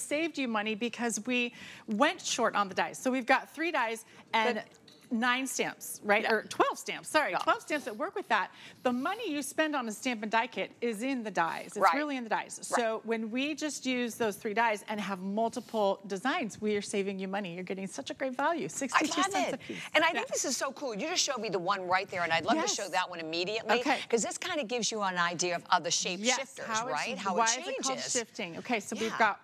saved you money because we went short on the dies. So we've got three dies and nine stamps, right? Yeah. Or 12 stamps, sorry, yeah. 12 stamps that work with that. The money you spend on a stamp and die kit is in the dies. It's right. really in the dies. Right. So when we just use those three dies and have multiple designs, we are saving you money. You're getting such a great value, 62 cents it. a piece. And I yeah. think this is so cool. You just showed me the one right there, and I'd love yes. to show that one immediately. Okay. Because this kind of gives you an idea of, of the shape yes, shifters, how right? How why it changes. Why is it called shifting? Okay, so we've got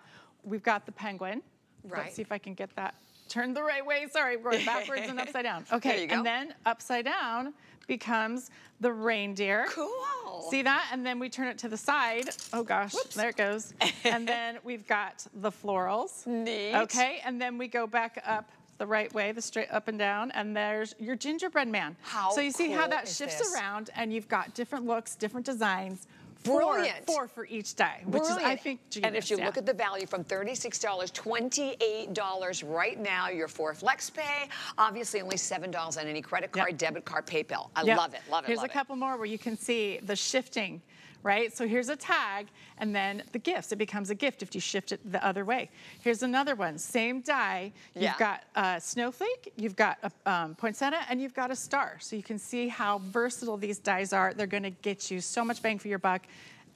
we've got the penguin. Right. Let's see if I can get that turned the right way. Sorry, we're going backwards and upside down. Okay, and then upside down becomes the reindeer. Cool. See that? And then we turn it to the side. Oh gosh, Whoops. there it goes. and then we've got the florals. Neat. Okay, and then we go back up the right way, the straight up and down, and there's your gingerbread man. How So you see cool how that shifts around and you've got different looks, different designs, Brilliant. Four, four for each day, which Brilliant. is, I think, genius. And if you yeah. look at the value from $36, $28 right now, your four flex pay, obviously only $7 on any credit card, yep. debit card, PayPal. I yep. love it, love it, Here's love a couple it. more where you can see the shifting right? So here's a tag, and then the gifts. It becomes a gift if you shift it the other way. Here's another one, same die. You've yeah. got a snowflake, you've got a um, poinsettia, and you've got a star. So you can see how versatile these dies are. They're gonna get you so much bang for your buck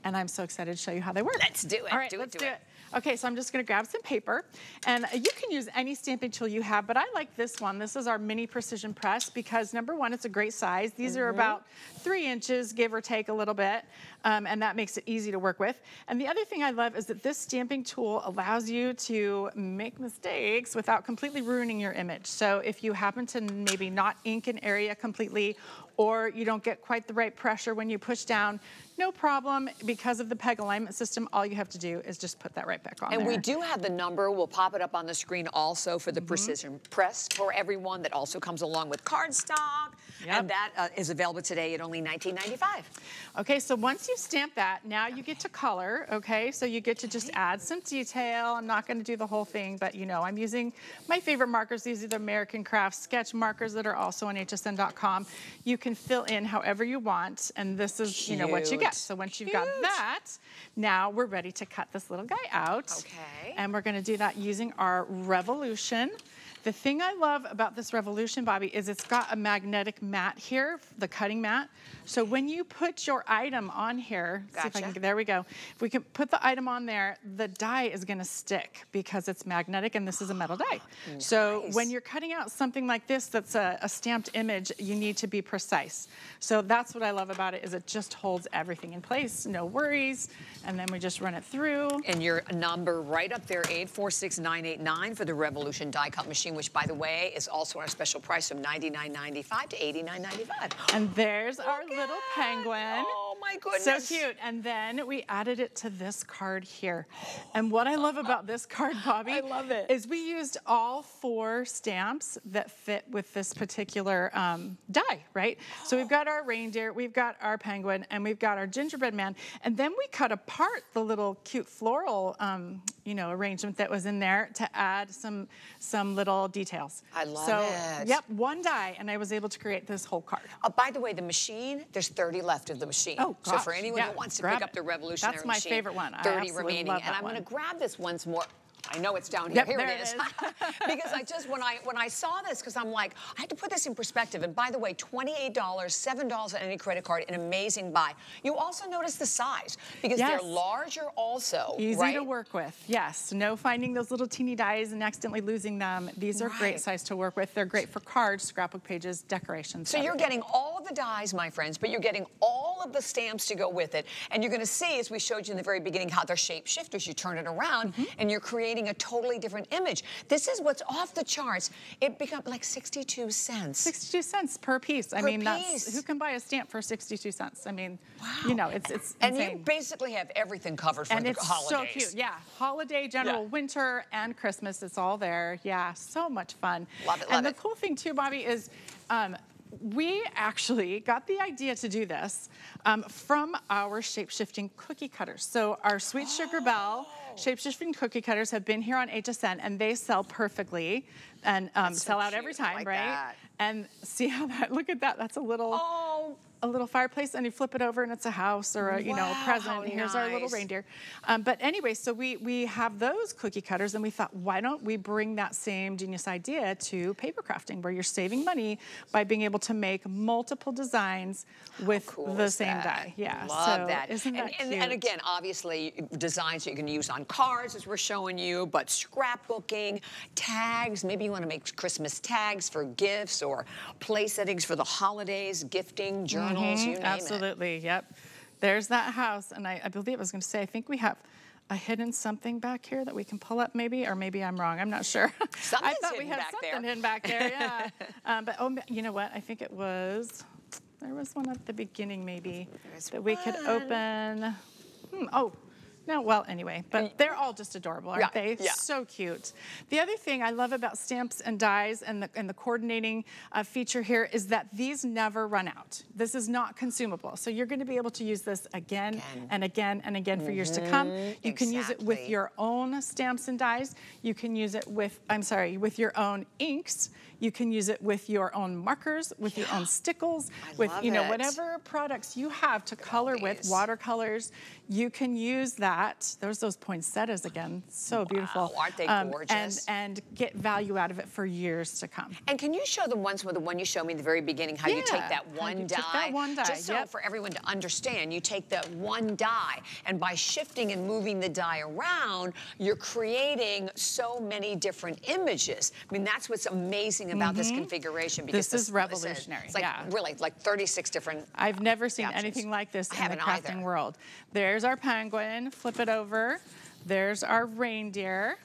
and I'm so excited to show you how they work. Let's do it. All right, do let's it, do, do it. it. Okay, so I'm just gonna grab some paper, and you can use any stamping tool you have, but I like this one. This is our mini precision press because number one, it's a great size. These mm -hmm. are mm-hmm. about three inches, give or take a little bit, um, and that makes it easy to work with. And the other thing I love is that this stamping tool allows you to make mistakes without completely ruining your image. So if you happen to maybe not ink an area completely or you don't get quite the right pressure when you push down, no problem. Because of the peg alignment system, all you have to do is just put that right back on And there. we do have the number. We'll pop it up on the screen also for the mm -hmm. precision press for everyone that also comes along with cardstock. Yep. And that uh, is available today at only $19.95. Okay, so once you stamp that, now you get to color, okay? So you get to just add some detail. I'm not gonna do the whole thing, but you know, I'm using my favorite markers. These are the American Crafts sketch markers that are also on hsn.com. You can fill in however you want, and this is, Cute. you know, what you get. So once Cute. you've got that, now we're ready to cut this little guy out. Okay. And we're gonna do that using our Revolution. The thing I love about this Revolution, Bobbi, is it's got a magnetic mat here, the cutting mat. So when you put your item on here, gotcha. see if I can, there we go. If we can put the item on there, the die is gonna stick because it's magnetic and this is a metal die. nice. So when you're cutting out something like this that's a, a stamped image, you need to be precise. So that's what I love about it is it just holds everything in place, no worries. And then we just run it through. And your number right up there, 846989 for the Revolution die cut machine, which by the way is also on a special price from $99.95 to $89.95. And there's Look our little penguin. Oh my goodness. So cute. And then we added it to this card here. And what I love about this card, Bobbi, I love it. is we used all four stamps that fit with this particular um, die, right? So we've got our reindeer, we've got our penguin, and we've got our gingerbread man. And then we cut apart the little cute floral, um, you know, arrangement that was in there to add some some little details. I love so, it. Yep, one die, and I was able to create this whole card. Uh, by the way, the machine, there's 30 left of the machine. Oh, gosh. So for anyone yeah, who wants to pick it. up the revolutionary That's my machine, favorite one. 30 remaining. and I'm going to grab this once more. I know it's down here. Yep, here it is. is. because I just when I when I saw this, because I'm like, I had to put this in perspective. And by the way, $28, $7 on any credit card, an amazing buy. You also notice the size because yes. they're larger also. Easy right? to work with. Yes. No finding those little teeny dies and accidentally losing them. These are right. great size to work with. They're great for cards, scrapbook pages, decorations. So you're getting all of the dies, my friends, but you're getting all of the stamps to go with it. And you're going to see, as we showed you in the very beginning, how they're shape shifters. You turn it around mm -hmm. and you're creating a totally different image. This is what's off the charts. It become like 62 cents. 62 cents per piece. Per I mean, piece. that's, who can buy a stamp for 62 cents? I mean, wow. you know, it's, it's And insane. you basically have everything covered for and the it's holidays. so cute. Yeah, holiday, general, yeah. winter, and Christmas. It's all there. Yeah, so much fun. Love it, love And the cool thing too, Bobbi, is um, we actually got the idea to do this um, from our shape-shifting cookie cutters. So our Sweet Sugar Belle shape-shifting cookie cutters have been here on HSN and they sell perfectly and um, sell out every time, like right? That. And see how that, look at that, that's a little, oh a little fireplace and you flip it over and it's a house or a, you know, a present. Here's our little reindeer. Um, but anyway, so we, we have those cookie cutters and we thought, why don't we bring that same genius idea to paper crafting where you're saving money by being able to make multiple designs with cool the same that? die. Yeah. Love so that. Isn't that and, and, and again, obviously, designs that you can use on cards, as we're showing you, but scrapbooking, tags. Maybe you want to make Christmas tags for gifts or play settings for the holidays, gifting, journals, you name it. Mm-hmm. Absolutely. Yep. There's that house, and I, I believe I was going to say I think we have a hidden something back here that we can pull up, maybe, or maybe I'm wrong. I'm not sure. I thought we had back there. something hidden back there. Yeah. um, but oh, you know what? I think it was. There was one at the beginning, maybe There's that we could open. Hmm, oh. No, well, anyway, but they're all just adorable, aren't Yeah, they? yeah. So cute. The other thing I love about stamps and dies and the, and the coordinating uh, feature here is that these never run out. This is not consumable. So you're going to be able to use this again, Again. and again and again for years to come. You can use it with your own stamps and dies. You can use it with, I'm sorry, with your own inks. You can use it with your own markers, with your own stickles, I with you know it. whatever products you have to color with, watercolors. You can use that. There's those poinsettias again, so beautiful. aren't they um, and gorgeous? and get value out of it for years to come. And can you show the ones with the one you showed me in the very beginning, how you take that one take that one die, Just so yep. for everyone to understand, you take that one die, and by shifting and moving the die around, you're creating so many different images. I mean, that's what's amazing about this configuration. Because Mm-hmm. This is what it says. revolutionary, It's like yeah. really like 36 different. I've never seen options. anything like this I in the crafting either. world. There's our penguin, flip it over. There's our reindeer.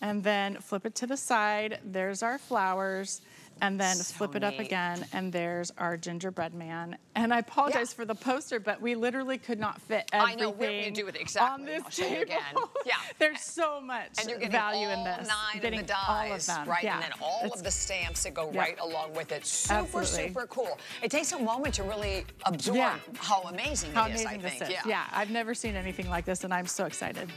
And then flip it to the side. There's our flowers. And then So flip it up again, and there's our gingerbread man. And I apologize Yeah. for the poster, but we literally could not fit I everything know, what do with it on this I'll show you table. again. Yeah. there's so much And you're getting value all in this. nine getting of the all of dies, them. right? Yeah. And then all It's of the stamps that go Yeah. right along with it. Super, Absolutely. super cool. It takes a moment to really absorb Yeah. how amazing how it is, amazing I think. this is. Yeah, I've never seen anything like this, and I'm so excited.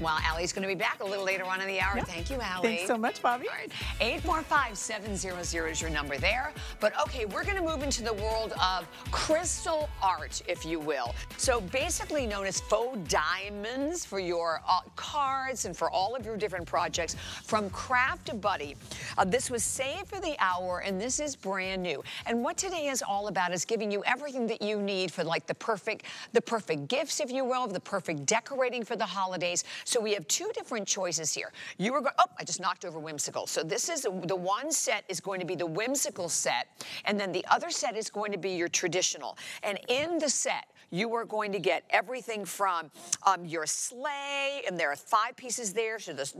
Well, Allie's going to be back a little later on in the hour. Yeah. Thank you, Allie. Thanks so much, Bobbi. All right. 845-700 is your number there. But okay, we're going to move into the world of crystal art, if you will. So basically known as faux diamonds for your uh, cards and for all of your different projects from Craft Buddy. Uh, this was saved for the hour, and this is brand new. And what today is all about is giving you everything that you need for like the perfect, the perfect gifts, if you will, of the perfect decorating for the holidays. So we have two different choices here. You were going, oh, I just knocked over Whimsical. So this is the one set is going to be the Whimsical set, and then the other set is going to be your traditional. And in the set, you are going to get everything from um, your sleigh, and there are five pieces there. So the,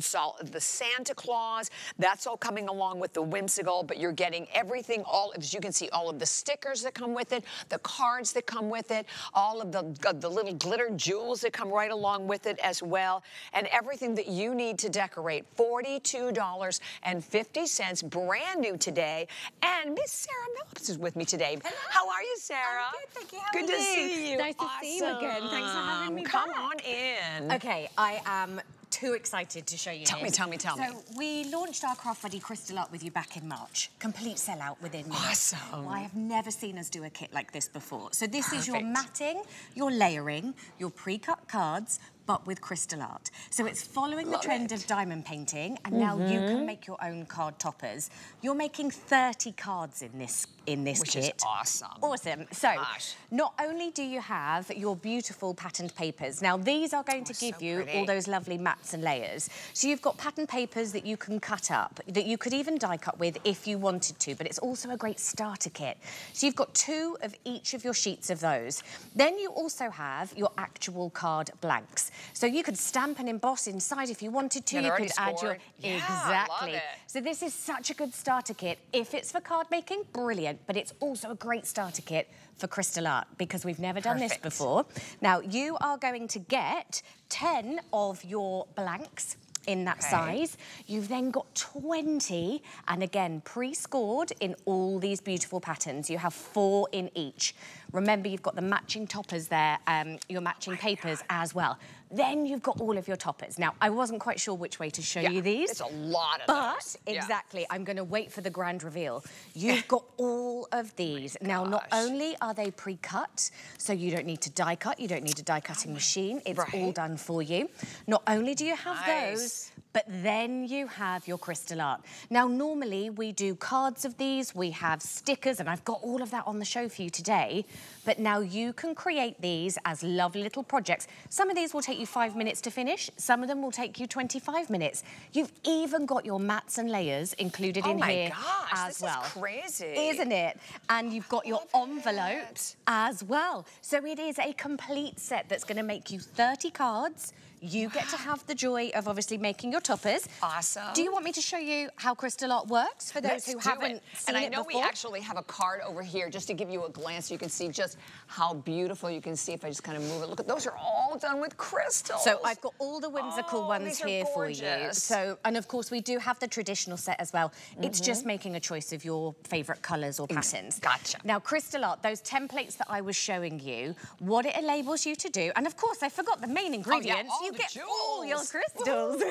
the Santa Claus, that's all coming along with the whimsical, but you're getting everything, all as you can see, all of the stickers that come with it, the cards that come with it, all of the, the little glitter jewels that come right along with it as well, and everything that you need to decorate. $42.50, brand new today. And Miss Sarah Phillips is with me today. How are you, Sarah? I'm good, thank you. How Good to see you. Nice to see you again. Thanks for having me Come back. on in. Okay, I am too excited to show you Tell me, tell me, tell so me. So we launched our Craft Buddy Crystal Art with you back in March. Complete sellout within minutes. Awesome. Well, I have never seen us do a kit like this before. So this is your matting, your layering, your pre-cut cards, but with crystal art. So it's following Love the trend it. of diamond painting, and now you Mm-hmm. can make your own card toppers. You're making 30 cards in this in this Which kit. is awesome. Awesome. So, Gosh. not only do you have your beautiful patterned papers, now these are going to Oh, give so you pretty. all those lovely mats and layers. So you've got pattern papers that you can cut up, that you could even die cut with if you wanted to, but it's also a great starter kit. So you've got two of each of your sheets of those. Then you also have your actual card blanks. So you could stamp and emboss inside if you wanted to. You could add your. Yeah, exactly. So this is such a good starter kit. If it's for card making, brilliant, but it's also a great starter kit for crystal art because we've never done this before. Now, you are going to get 10 of your blanks in that Okay. size. You've then got 20, and again, pre-scored in all these beautiful patterns. You have four in each. Remember, you've got the matching toppers there, um, your matching papers as well. Then you've got all of your toppers. Now, I wasn't quite sure which way to show Yeah, you these. it's a lot of but those. Yeah. exactly, I'm going to wait for the grand reveal. You've got all of these. now, not only are they pre-cut, so you don't need to die cut, you don't need a die cutting oh machine. It's all done for you. Not only do you have Nice. those, but then you have your crystal art. Now, normally we do cards of these, we have stickers, and I've got all of that on the show for you today. But now you can create these as lovely little projects. Some of these will take you five minutes to finish. Some of them will take you 25 minutes. You've even got your mats and layers included Oh in my here gosh, as this is well. crazy. Isn't it? And you've got your envelopes as well. So it is a complete set that's going to make you 30 cards. You get to have the joy of obviously making your toppers. Awesome. Do you want me to show you how crystal art works for those Let's who haven't it. seen And I know before? we actually have a card over here just to give you a glance. so You can see just how beautiful you can see if I just kind of move it. Look at those are all done with crystals. So I've got all the whimsical Oh, ones here for you. So, and of course we do have the traditional set as well. It's Mm-hmm. just making a choice of your favourite colours or patterns. gotcha. Now, crystal art, those templates that I was showing you, what it enables you to do, and of course I forgot the main ingredients. all you the get all your crystals.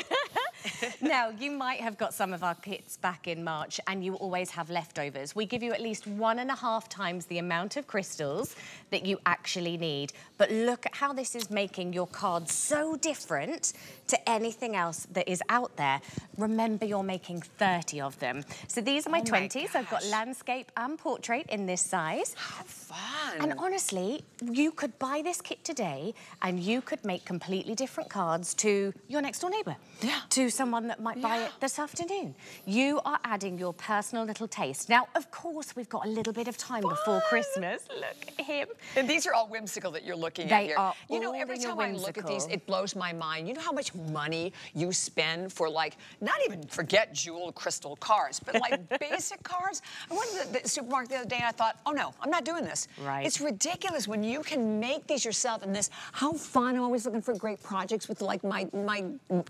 now, you might have got some of our kits back in March and you always have leftovers. We give you at least one and a half times the amount of crystals that you actually need. But look at how this is making your cards so different to anything else that is out there. Remember, you're making 30 of them. So these are my Oh my 20s. I've got landscape and portrait in this size. How fun. And honestly, you could buy this kit today and you could make completely different cards to your next door neighbour, Yeah. to someone that might buy Yeah. it this afternoon. You are adding your personal little taste. Now, of course, we've got a little bit of time before Christmas. Look at him. And these are all whimsical that you're looking They at here. are you know, every time I look at these, it blows my mind. You know how much money you spend for like, not even forget jewel crystal cars, but like basic cars. I went to the, the supermarket the other day and I thought, oh no, I'm not doing this. Right. It's ridiculous when you can make these yourself and this, how fun. I'm always looking for great projects with like my, my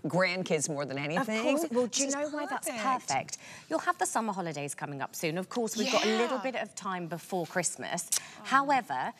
grandkids more than anything. Of course. Well, do you know is why that's perfect. perfect? You'll have the summer holidays coming up soon. Of course, we've got a little bit of time before Christmas. However,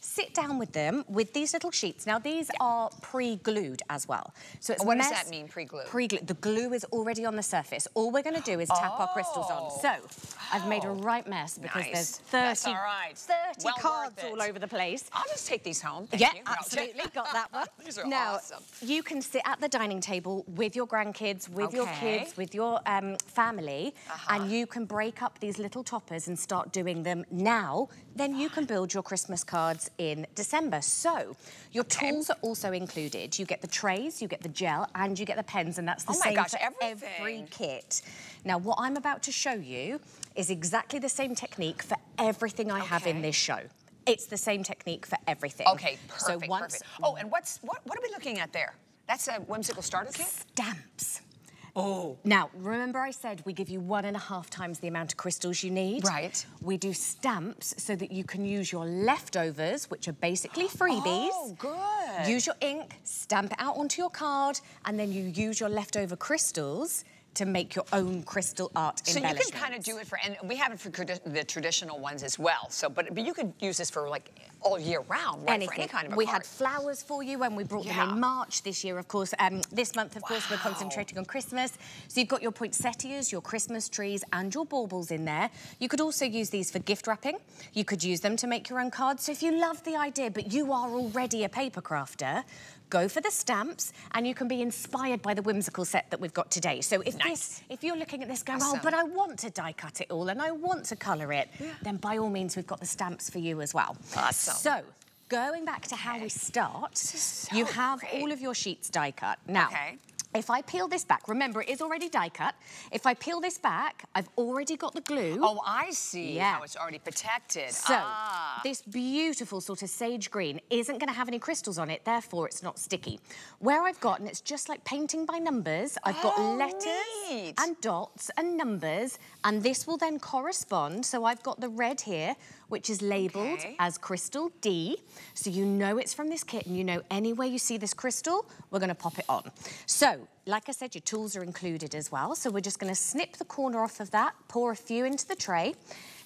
sit down with them with these little sheets. Now, these are pre-glued as well. So it's What does that mean, pre-glued? Pre-glued. The glue is already on the surface. All we're going to do is tap our crystals on. Oh. So I've made a right mess because Nice. there's 30, That's all right. 30 Well cards all over the place. I'll just take these home. Thank yeah, you. Absolutely. Got that one. These are now, awesome. you can sit at the dining table with your grandkids, with your kids, with your um, family, Uh-huh. and you can break up these little toppers and start doing them now. Then you can build your Christmas cards in December. So your Okay. tools are also included. You get the trays, you get the gel, and you get the pens, and that's the Oh same gosh, for every kit. Now, what I'm about to show you is exactly the same technique for everything I have in this show. It's the same technique for everything. Okay, perfect. So once perfect. Oh, and what's what? What are we looking at there? That's a whimsical starter kit. stamps. Oh. Now, remember I said we give you one and a half times the amount of crystals you need? Right. We do stamps so that you can use your leftovers, which are basically freebies. Oh, good. Use your ink, stamp it out onto your card, and then you use your leftover crystals to make your own crystal art So you can kind of do it for, and we have it for the traditional ones as well. So, but but you could use this for like all year round, right? Anything. Any kind of we card. had flowers for you when we brought them in March this year, of course. Um, this month, of course, we're concentrating on Christmas. So you've got your poinsettias, your Christmas trees, and your baubles in there. You could also use these for gift wrapping. You could use them to make your own cards. So if you love the idea, but you are already a paper crafter, go for the stamps, and you can be inspired by the whimsical set that we've got today. So if Nice. this, if you're looking at this going, Awesome. oh, but I want to die cut it all and I want to colour it, then by all means, we've got the stamps for you as well. Awesome. So Going back to how we start, so you have great. all of your sheets die cut. Now, Okay. If I peel this back, remember it is already die cut. If I peel this back, I've already got the glue. Oh, I see Yeah. how it's already protected. So, ah. this beautiful sort of sage green isn't going to have any crystals on it, therefore it's not sticky. Where I've got, and it's just like painting by numbers, I've got Oh, letters neat. and dots and numbers, and this will then correspond. So I've got the red here, which is labelled Okay. as crystal D. So you know it's from this kit, and you know anywhere you see this crystal, we're going to pop it on. So, like I said, your tools are included as well. So we're just going to snip the corner off of that, pour a few into the tray.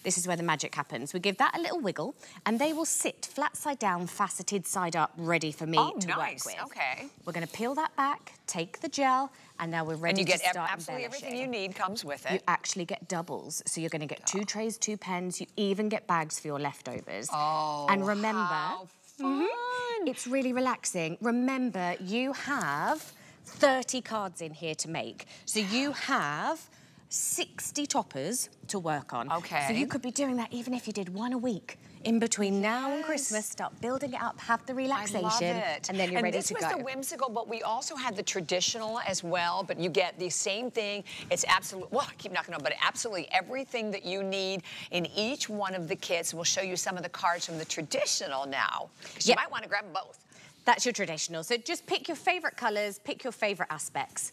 This is where the magic happens. We give that a little wiggle and they will sit flat side down, faceted side up, ready for me oh, to nice. work with. Okay. We're gonna peel that back, take the gel, and now we're ready to start and you get absolutely everything you need comes with it. You actually get doubles. So you're gonna get two trays, two pens, you even get bags for your leftovers. Oh, And remember, how mm-hmm. fun. it's really relaxing. Remember, you have 30 cards in here to make. So you have 60 toppers to work on. Okay. So you could be doing that even if you did one a week. In between now and Christmas, start building it up, have the I relaxation, love it. and then you're ready to go. And this was the whimsical, but we also had the traditional as well. But you get the same thing. It's absolutely, Well, I keep knocking on, but absolutely everything that you need in each one of the kits. We'll show you some of the cards from the traditional now. 'cause Yeah. You might want to grab them both. That's your traditional. So just pick your favorite colours, pick your favorite aspects.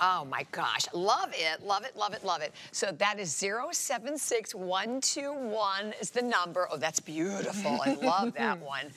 Oh my gosh, love it, love it, love it, love it. So that is 076121 is the number. Oh, that's beautiful. I love that one.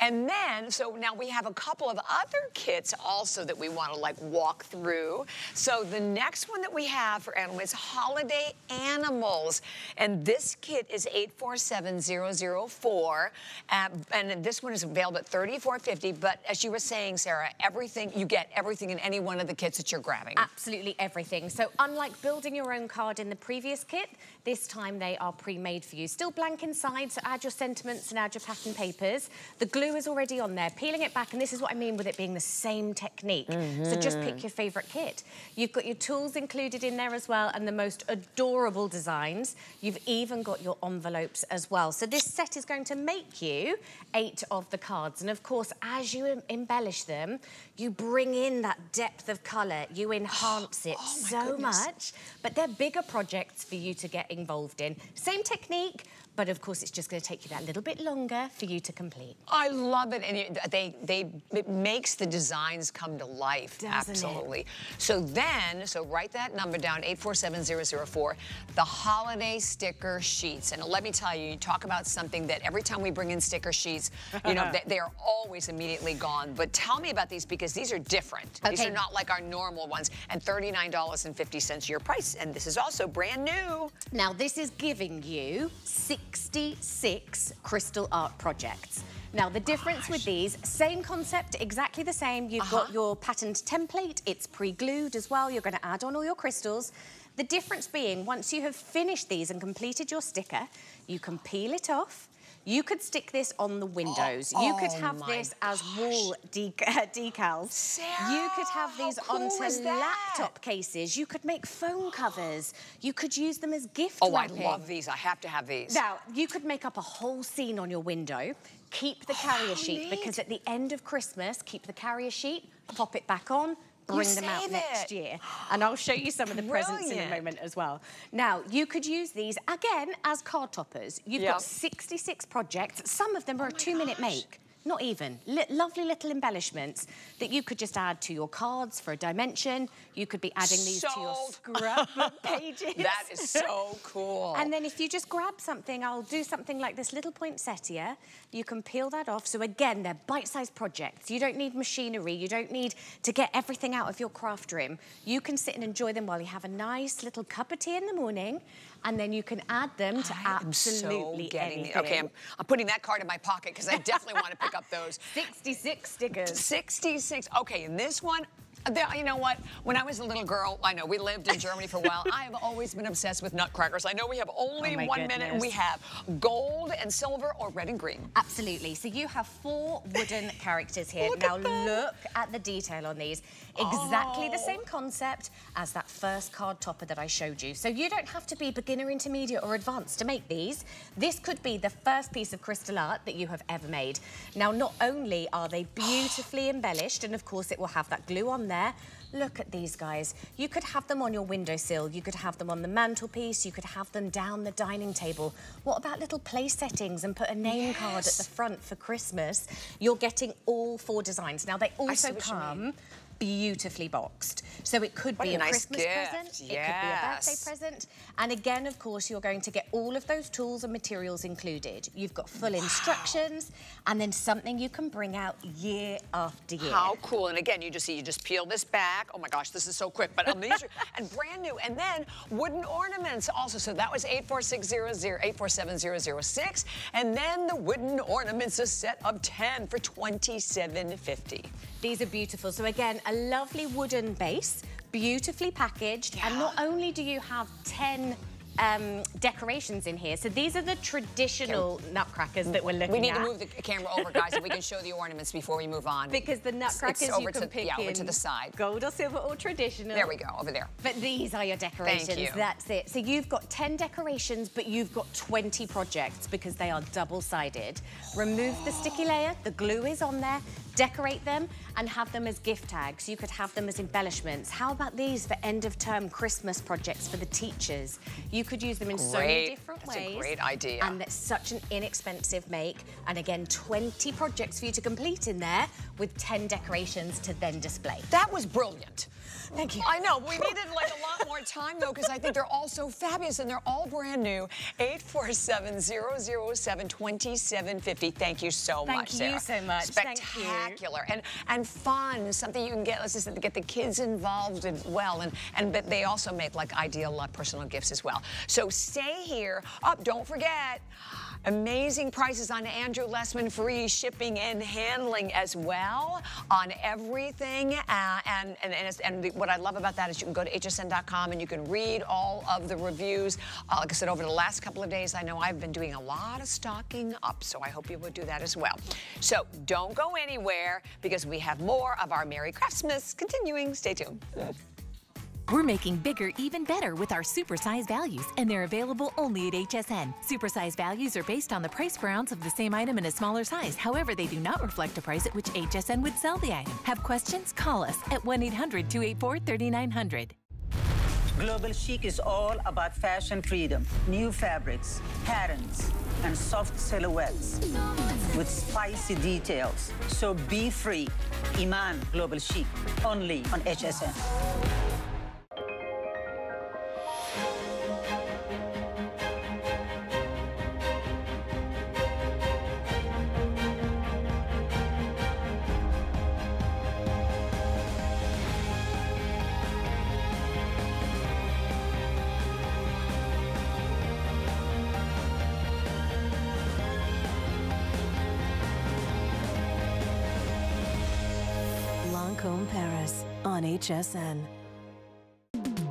And then, so now we have a couple of other kits also that we want to like walk through. So the next one that we have for animals Holiday Animals. And this kit is 847004. Uh, and this one is available at 3450 But as you were saying, Sarah, everything, you get everything in any one of the kits that you're grabbing. Absolutely everything. So unlike building your own card in the previous kit, this time they are pre-made for you. Still blank inside, so add your sentiments and add your pattern papers. The glue is already on there. Peeling it back, and this is what I mean with it being the same technique. So just pick your favorite kit. You've got your tools included in there as well, and the most adorable designs. You've even got your envelopes as well. So this set is going to make you eight of the cards. And of course, as you em- embellish them, you bring in that depth of colour. You enhance it oh, oh so goodness. much. But they're bigger projects for you to get involved in. Same technique, but of course, it's just going to take you that little bit longer for you to complete. I love it, and it, they they it makes the designs come to life. Doesn't it? Absolutely. So then, so write that number down, eight four seven zero zero four. The holiday sticker sheets, and let me tell you, you talk about something that every time we bring in sticker sheets, you know, they, they are always immediately gone. But tell me about these because these are different. These are not like our normal ones, and thirty nine dollars and fifty cents your price, and this is also brand new. Now, this is giving you 66 crystal art projects. Now, the difference with these, same concept, exactly the same. You've got uh-huh. your patterned template. It's pre-glued as well. You're going to add on all your crystals. The difference being, once you have finished these and completed your sticker, you can peel it off. You could stick this on the windows. you could oh have my this as wall dec- decals. you could have these cool onto laptop cases. You could make phone covers. You could use them as gift Oh, I love these. I have to have these. Now, you could make up a whole scene on your window, keep the carrier sheet, neat. because at the end of Christmas, keep the carrier sheet, pop it back on, bring them out save next year. And I'll show you some of the presents in a moment as well. Now, you could use these, again, as card toppers. You've Yep. got 66 projects. Some of them are a two-minute make. Not even. Li- lovely little embellishments that you could just add to your cards for a dimension. You could be adding these to your Sold. scrapbook pages. That is so cool. And then if you just grab something, I'll do something like this little poinsettia. You can peel that off. So again, they're bite-sized projects. You don't need machinery. You don't need to get everything out of your craft room. You can sit and enjoy them while you have a nice little cup of tea in the morning, and then you can add them to I absolutely so getting anything. the, okay. I'm, I'm putting that card in my pocket because I definitely want to pick up those. 66 stickers. 66. Okay, and this one. You know what? When I was a little girl, I know we lived in Germany for a while. I have always been obsessed with nutcrackers. I know we have only Oh one minute, and we have gold and silver or red and green. Absolutely. So you have four wooden characters here. Look now look at the detail on these. Exactly the Oh. same concept as that first card topper that I showed you. So you don't have to be beginner, intermediate or advanced to make these. This could be the first piece of crystal art that you have ever made. Now, not only are they beautifully embellished, and of course it will have that glue on there, Look at these guys. You could have them on your windowsill, you could have them on the mantelpiece, you could have them down the dining table. What about little place settings and put a name card at the front for Christmas? You're getting all four designs. Now, they also what you mean. come beautifully boxed. So it could what be a, nice Christmas gift. present, yes. it could be a birthday present. And again, of course, you're going to get all of those tools and materials included. You've got full wow. instructions and then something you can bring out year after year. How cool. And again, you just see, you just peel this back. Oh my gosh, this is so quick. But um, these are, and brand new. And then wooden ornaments also. So that was 84600, 847006. And then the wooden ornaments, a set of 10 for 2750 These are beautiful. So again, a lovely wooden base, beautifully packaged. Yeah. And not only do you have 10 um, decorations in here. So these are the traditional nutcrackers that we're looking at. We need at. to move the camera over, guys, so we can show the ornaments before we move on. Because the nutcrackers it's you can to, pick yeah, over to the side. Gold or silver or traditional. There we go, over there. But these are your decorations. Thank you. That's it. So you've got 10 decorations, but you've got 20 projects because they are double-sided. Remove the sticky layer, the glue is on there, decorate them and have them as gift tags. You could have them as embellishments. How about these for end of term Christmas projects for the teachers? You could use them in great. so many different That's ways. a great idea. And it's such an inexpensive make. And again, 20 projects for you to complete in there with 10 decorations to then display. That was brilliant. Thank you. I know. We needed like a lot more time though because I think they're all so fabulous and they're all brand new. 847-007-2750. Thank you so Thank much, Sarah. Thank you so much. Spectacular and and fun. Something you can get. Let's just get the kids involved in well and and but they also make like ideal uh, personal gifts as well. So stay here. Up. Oh, don't forget. Amazing prices on Andrew Lessman free shipping and handling as well on everything. Uh, and, and, and, and the, what I love about that is you can go to hsn.com and you can read all of the reviews. Uh, like I said, over the last couple of days, I know I've been doing a lot of stocking up, so I hope you would do that as well. So don't go anywhere because we have more of our Merry Craftsmas continuing. Stay tuned. We're making bigger even better with our supersize values, and they're available only at HSN. Supersize values are based on the price per ounce of the same item in a smaller size. However, they do not reflect a price at which HSN would sell the item. Have questions? Call us at 1 800 284 3900. Global Chic is all about fashion freedom, new fabrics, patterns, and soft silhouettes with spicy details. So be free. Iman Global Chic, only on HSN. HSN.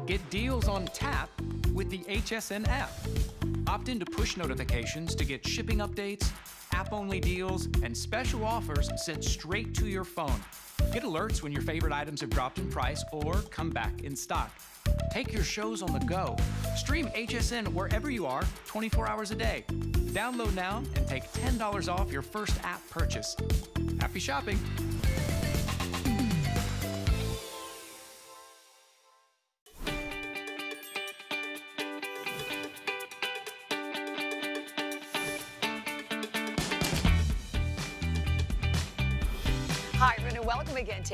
Get deals on tap with the HSN app. Opt into push notifications to get shipping updates, app-only deals, and special offers sent straight to your phone. Get alerts when your favorite items have dropped in price or come back in stock. Take your shows on the go. Stream HSN wherever you are, 24 hours a day. Download now and take $10 off your first app purchase. Happy shopping!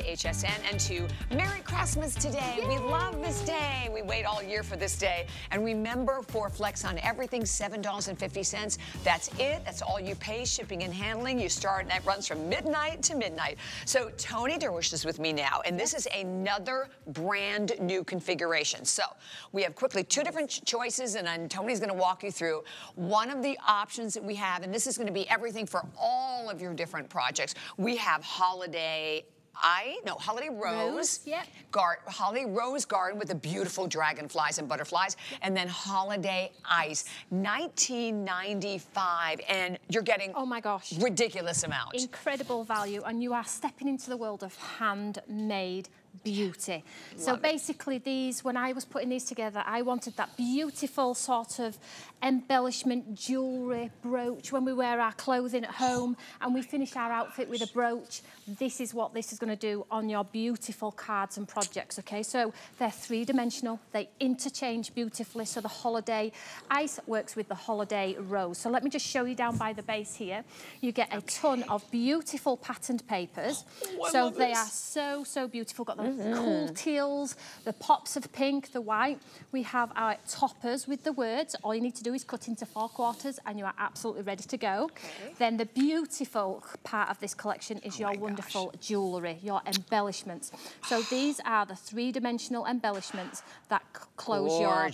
HSN and to Merry Craftsmas today. Yay. We love this day. We wait all year for this day. And remember, for Flex on everything, $7.50. That's it. That's all you pay, shipping and handling. You start, and it runs from midnight to midnight. So Tony Derwish is with me now, and this is another brand new configuration. So we have quickly two different choices, and Tony's going to walk you through one of the options that we have, and this is going to be everything for all of your different projects. We have holiday I no holiday rose, rose yeah. gar, holiday rose garden with the beautiful dragonflies and butterflies, yep. and then holiday ice, 1995, and you're getting oh my gosh ridiculous amount, incredible value, and you are stepping into the world of handmade beauty. Love so basically it. these, when I was putting these together, I wanted that beautiful sort of embellishment, jewellery, brooch, when we wear our clothing at home and we finish our outfit with a brooch, this is what this is going to do on your beautiful cards and projects, okay? So they're three-dimensional, they interchange beautifully, so the holiday ice works with the holiday rose. So let me just show you down by the base here. You get a ton of beautiful patterned papers. Oh, so they this. are so, so beautiful. Got the mm-hmm. cool teals, the pops of pink, the white. We have our toppers with the words. All you need to do is cut into four quarters and you are absolutely ready to go. Then the beautiful part of this collection is Oh your wonderful jewellery, your embellishments. So these are the three-dimensional embellishments that close your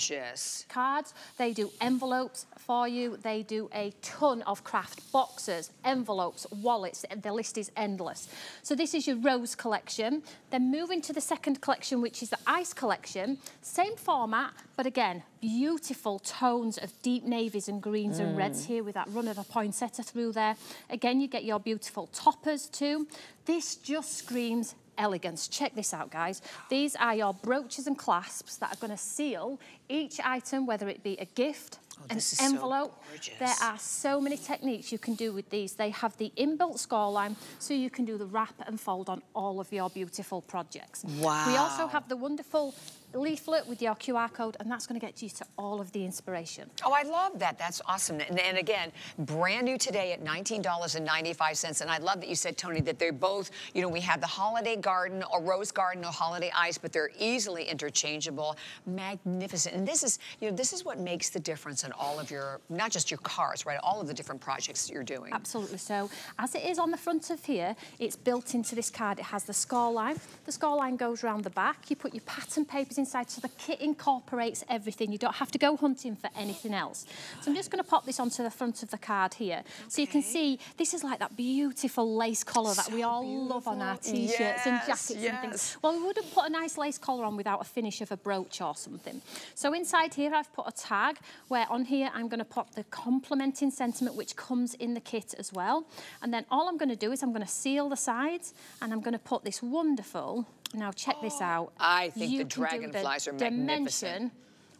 cards. They do envelopes for you. They do a ton of craft boxes, envelopes, wallets. The list is endless. So this is your rose collection. Then moving to the second collection, which is the ice collection. Same format, but again, beautiful tones of deep navies and greens and reds mm. here with that run of a poinsettia through there. Again, you get your beautiful toppers too. This just screams elegance. Check this out, guys. These are your brooches and clasps that are going to seal each item, whether it be a gift, oh, an Oh, this is so envelope. there are so many techniques you can do with these. They have the inbuilt score line, so you can do the wrap and fold on all of your beautiful projects. Wow. We also have the wonderful leaflet with your QR code, and that's going to get you to all of the inspiration. Oh, I love that. That's awesome. And, and again, brand new today at $19.95. And I love that you said, Tony, that they're both, you know, we have the holiday garden or rose garden or holiday ice, but they're easily interchangeable. Magnificent. And this is, you know, this is what makes the difference in all of your, not just your cars, right? All of the different projects that you're doing. Absolutely. So, as it is on the front of here, it's built into this card. It has the score line. The score line goes around the back. You put your pattern papers inside, so the kit incorporates everything. You don't have to go hunting for anything else. So, I'm just going to pop this onto the front of the card here. So, you can see this is like that beautiful lace collar that we So all love on our t-shirts and Yes, jackets and things. Well, we wouldn't put a nice lace collar on without a finish of a brooch or something. So inside here, I've put a tag where on here, I'm going to pop the complementing sentiment, which comes in the kit as well. And then all I'm going to do is I'm going to seal the sides and I'm going to put this wonderful, now check this out. I think the You do dragonflies are dimension magnificent.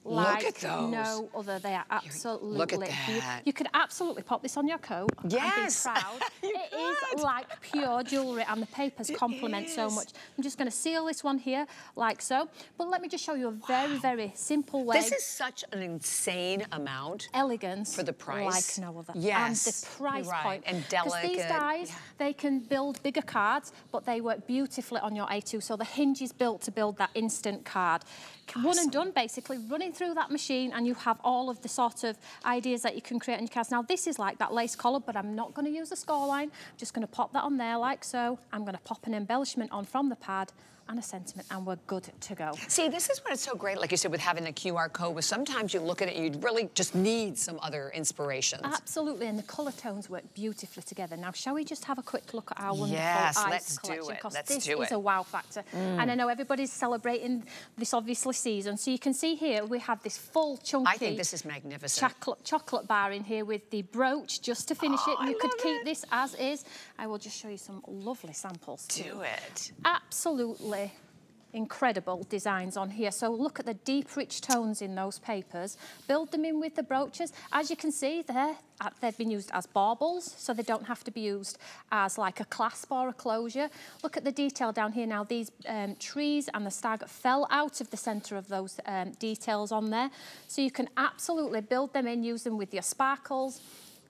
Like Look at those. no other. They are absolutely look at that. You could absolutely pop this on your coat. Yes. And be proud. You It is could. like pure jewellery and the papers complement so much. I'm just going to seal this one here like so. But let me just show you a very, very simple way. This is such an insane amount. elegance For the price. like no other. Yes, And the price right. point. And Because these delicate, dies, yeah. they can build bigger cards, but they work beautifully on your A2. So the hinge is built to build that instant card. One and done, basically, running through that machine, and you have all of the sort of ideas that you can create on your cards. Now, this is like that lace collar, but I'm not going to use the score line. I'm just going to pop that on there like so. I'm going to pop an embellishment on from the pad and a sentiment, and we're good to go. See, this is what it's so great, like you said, with having the QR code, was sometimes you look at it and you really just need some other inspirations. Absolutely, and the colour tones work beautifully together. Now, shall we just have a quick look at our wonderful Yes, ice let's do collection? it. Because Let's this do is it. Mm. a wow factor. And I know everybody's celebrating this obviously season. So you can see here we have this full chunky I think this is magnificent. chocolate, chocolate bar in here with the brooch just to finish it. Oh, I You could love keep it. this as is. I will just show you some lovely samples. Do it. Absolutely incredible designs on here. So look at the deep, rich tones in those papers. Build them in with the brooches. As you can see there, uh, they've been used as baubles, so they don't have to be used as like a clasp or a closure. Look at the detail down here now. These um, trees and the stag fell out of the centre of those um, details on there. So you can absolutely build them in, use them with your sparkles.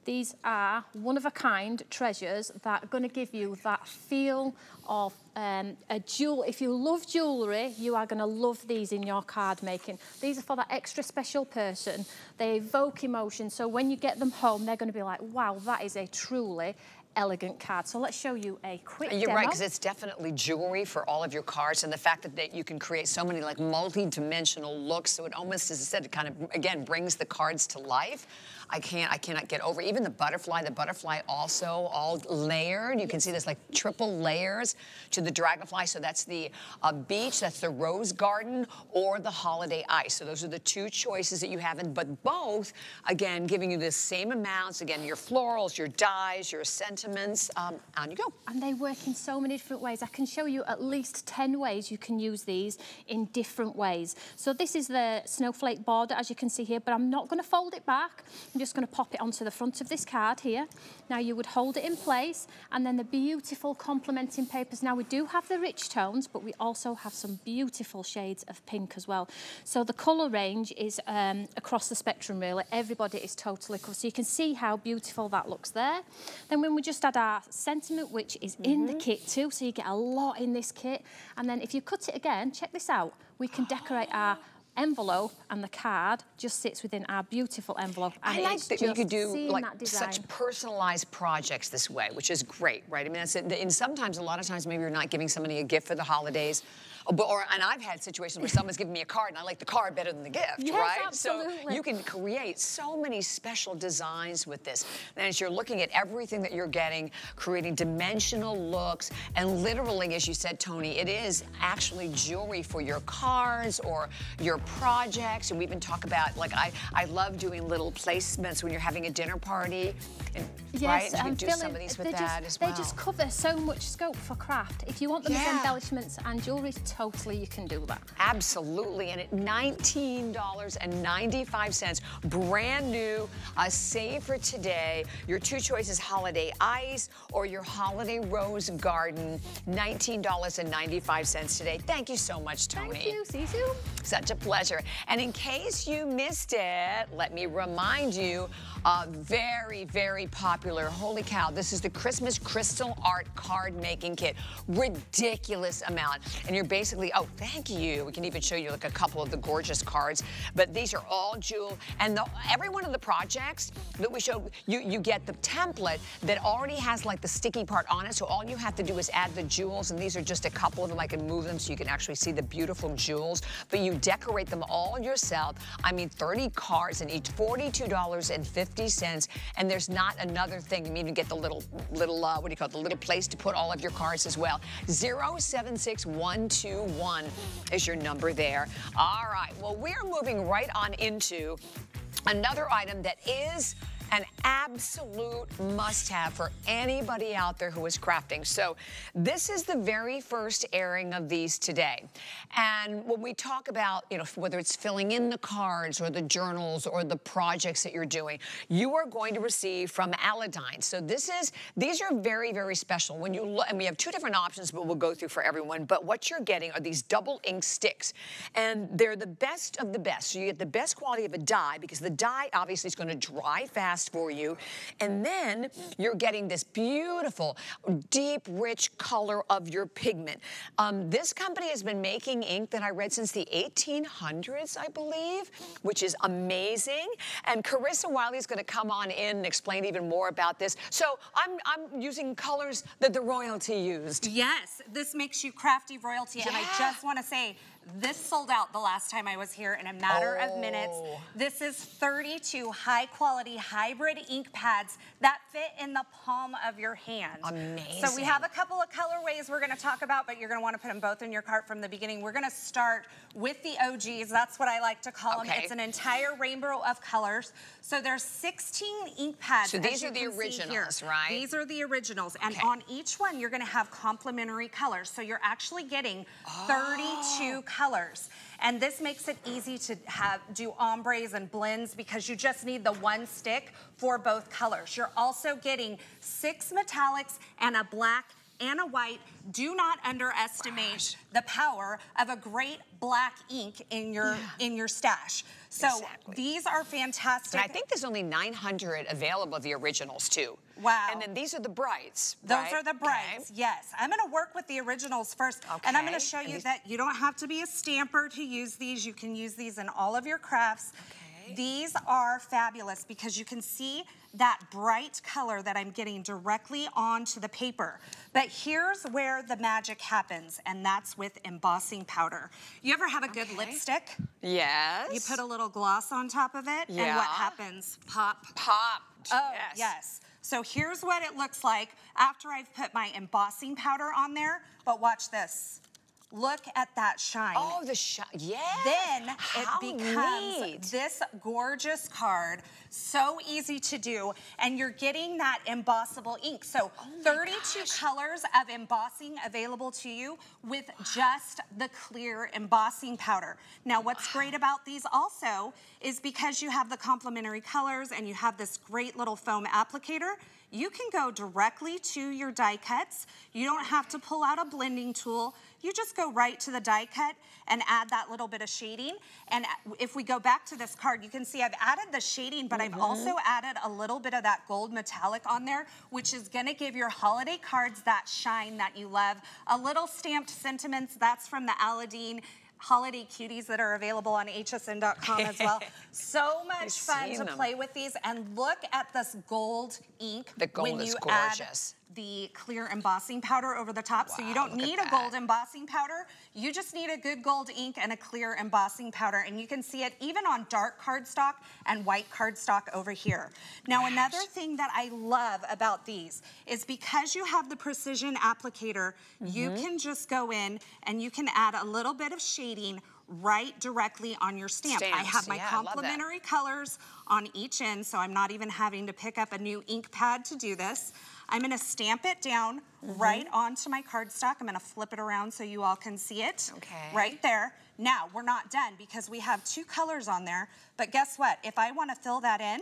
These are one-of-a-kind treasures that are going to give you that feel of um, a jewel. If you love jewellery, you are going to love these in your card making. These are for that extra special person. They evoke emotion. So when you get them home, they're going to be like, wow, that is a truly elegant card. So let's show you a quick you're demo. right, because it's definitely jewelry for all of your cards, and the fact that, that you can create so many like multi-dimensional looks, so it almost, as I said, it kind of again brings the cards to life. I can't, I cannot get over even the butterfly. The butterfly also all layered. You can see there's like triple layers to the dragonfly. So that's the uh, beach, that's the rose garden, or the holiday ice. So those are the two choices that you have, and but both again giving you the same amounts. Again, your florals, your dies, your Um, on you go. And they work in so many different ways. I can show you at least 10 ways you can use these in different ways. So this is the snowflake border, as you can see here, but I'm not going to fold it back. I'm just going to pop it onto the front of this card here. Now you would hold it in place, and then the beautiful complementing papers. Now we do have the rich tones, but we also have some beautiful shades of pink as well. So the colour range is um, across the spectrum really. Everybody is totally cool. So you can see how beautiful that looks there. Then when we just just add our sentiment, which is in the mm-hmm. kit too, so you get a lot in this kit. And then if you cut it again, check this out. We can decorate our envelope and the card just sits within our beautiful envelope. And I like that you could do like such personalized projects this way, which is great, right? I mean, that's it. and sometimes, a lot of times, maybe you're not giving somebody a gift for the holidays. Or, or, and I've had situations where someone's giving me a card and I like the card better than the gift, Yes, right? So you can create so many special designs with this. And as you're looking at everything that you're getting, creating dimensional looks, and literally, as you said, Tony, it is actually jewelry for your cards or your projects. And we even talk about, like, I, I love doing little placements when you're having a dinner party, and, right? You can and do filling- some of these with that just, as They just cover so much scope for craft. If you want them Yeah. as embellishments and jewellery, totally you can do that. Absolutely, and at $19.95, brand new, uh, save for today. Your two choices, Holiday Ice or your Holiday Rose Garden, $19.95 today. Thank you so much, Tony. Thank you, see you soon. Such a pleasure. And in case you missed it, let me remind you, a very, very popular, holy cow, this is the Christmas Crystal Art Card Making Kit. Ridiculous amount. And you're basically, oh, thank you. We can even show you like a couple of the gorgeous cards. But these are all jewel. And the, every one of the projects that we show, you, you get the template that already has like the sticky part on it. So all you have to do is add the jewels. And these are just a couple of them. I can move them so you can actually see the beautiful jewels. But you decorate them all yourself. I mean, 30 cards in each, $42.50. And there's not another thing. You even get the little, little, uh, what do you call it, the little place to put all of your cards as well. 076121 is your number there. All right, well, we're moving right on into another item that is an absolute must-have for anybody out there who is crafting. So this is the very first airing of these today. And when we talk about, you know, whether it's filling in the cards or the journals or the projects that you're doing, you are going to receive from Aladdin. So this is, these are very, very special. When you look, and we have two different options, but we'll go through for everyone. But what you're getting are these double ink sticks. And they're the best of the best. So you get the best quality of a dye because the dye obviously is going to dry fast for you. And then you're getting this beautiful, deep, rich color of your pigment. Um, this company has been making ink that I read since the 1800s, I believe, which is amazing. And Carissa Wiley is going to come on in and explain even more about this. So I'm, I'm using colors that the royalty used. Yes, this makes you crafty royalty. And I just want to say, this sold out the last time I was here in a matter of minutes. Oh. This is 32 high quality hybrid ink pads that fit in the palm of your hand. Amazing. So we have a couple of colorways we're going to talk about, but you're going to want to put them both in your cart from the beginning. We're going to start with the OGs. That's what I like to call them. It's an entire rainbow of colors. So there's 16 ink pads. So these are the can see here. originals, right? These are the originals. And Okay. on each one, you're gonna have complementary colors. So you're actually getting 32 colors. And this makes it easy to have do ombres and blends because you just need the one stick for both colors. You're also getting six metallics and a black and a white. Do not underestimate the power of a great black ink in your in your stash. So Exactly. these are fantastic. And I think there's only 900 available of the originals too. Wow. And then these are the brights. Those right? are the brights, Okay. yes. I'm gonna work with the originals first. And I'm gonna show you that you don't have to be a stamper to use these. You can use these in all of your crafts. Okay. These are fabulous because you can see that bright color that I'm getting directly onto the paper. But here's where the magic happens, and that's with embossing powder. You ever have a good Okay. lipstick? Yes. You put a little gloss on top of it, and what happens? Pop, pop. Oh, yes. yes. So here's what it looks like after I've put my embossing powder on there. But watch this. Look at that shine. Oh, the shine, Yeah. Then How it becomes neat. this gorgeous card. So easy to do. And you're getting that embossable ink. So Oh 32 colors of embossing available to you with just the clear embossing powder. Now, what's great about these also is because you have the complementary colors and you have this great little foam applicator, you can go directly to your die cuts. You don't have to pull out a blending tool. You just go right to the die cut and add that little bit of shading. And if we go back to this card, you can see I've added the shading, but mm -hmm. I've also mm-hmm. added a little bit of that gold metallic on there, which is gonna give your holiday cards that shine that you love. A little stamped sentiments, that's from the Aladdin holiday cuties that are available on hsn.com as well. So much fun to them. play with these. And look at this gold ink. The gold is gorgeous. The clear embossing powder over the top. Wow, so you don't need a gold embossing powder. You just need a good gold ink and a clear embossing powder. And you can see it even on dark cardstock and white cardstock over here. Now, Gosh. another thing that I love about these is because you have the precision applicator, mm -hmm. you mm-hmm. can just go in and you can add a little bit of shading right directly on your stamp. Stamps, I have my yeah, complementary colors on each end, so I'm not even having to pick up a new ink pad to do this. I'm gonna stamp it down mm -hmm. right onto my cardstock. I'm gonna flip it around so you all can see it. Okay. Right there. Now, we're not done because we have two colors on there, but guess what? If I wanna fill that in,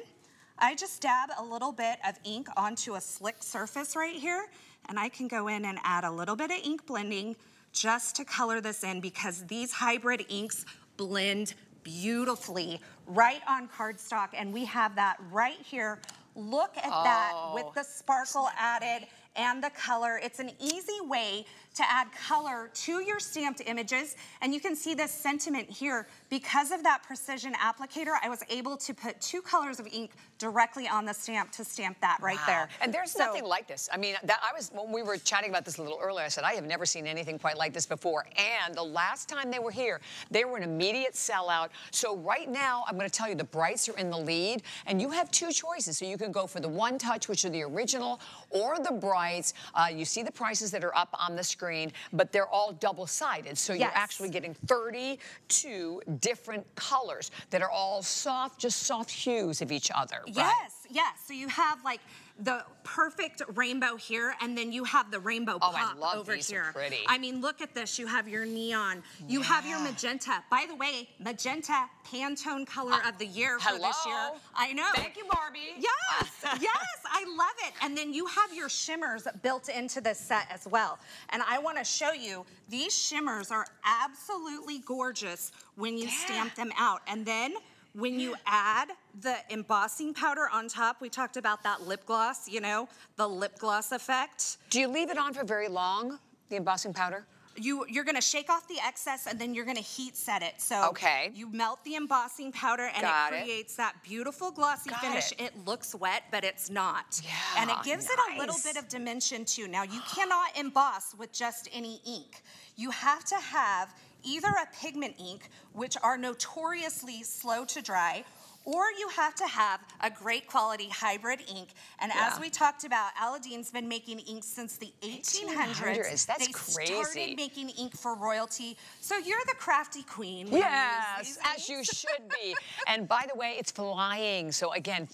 I just dab a little bit of ink onto a slick surface right here, and I can go in and add a little bit of ink blending just to color this in because these hybrid inks blend beautifully right on cardstock, and we have that right here Look at oh. that with oh. the sparkle added and the color. It's an easy way to add color to your stamped images. And you can see this sentiment here. Because of that precision applicator, I was able to put two colors of ink directly on the stamp to stamp that right wow. there. And there's so, nothing like this. I mean, that I was when we were chatting about this a little earlier, I said, I have never seen anything quite like this before. And the last time they were here, they were an immediate sellout. So right now, I'm gonna tell you, the Brights are in the lead, and you have two choices. So you can go for the One Touch, which are the original, or the Brights. Uh, you see the prices that are up on the screen screen, but they're all double-sided. So yes. you're actually getting 32 different colors that are all soft, just soft hues of each other, right? Yes, yes. So you have like the perfect rainbow here, and then you have the rainbow oh, pop over these. here. Pretty. I mean, look at this. You have your neon. You yeah. have your magenta. By the way, magenta Pantone color uh, of the year for hello. this year. I know. Thank you, Barbie. Yes, yes, I love it. And then you have your shimmers built into this set as well. And I want to show you, these shimmers are absolutely gorgeous when you yeah. stamp them out. And then when you add the embossing powder on top, we talked about that lip gloss, you know, the lip gloss effect. Do you leave it on for very long, the embossing powder? You, you're gonna shake off the excess and then you're gonna heat set it. So okay. you melt the embossing powder and Got it creates that beautiful glossy Got finish. It. it. looks wet, but it's not. Yeah, and it gives nice. it a little bit of dimension too. Now you cannot emboss with just any ink. You have to have either a pigment ink, which are notoriously slow to dry, or you have to have a great quality hybrid ink. And yeah. as we talked about, Aladdin's been making ink since the 1800s. 1800s. That's they crazy. started making ink for royalty. So you're the crafty queen. Yes, as you should be. and by the way, it's flying. So again,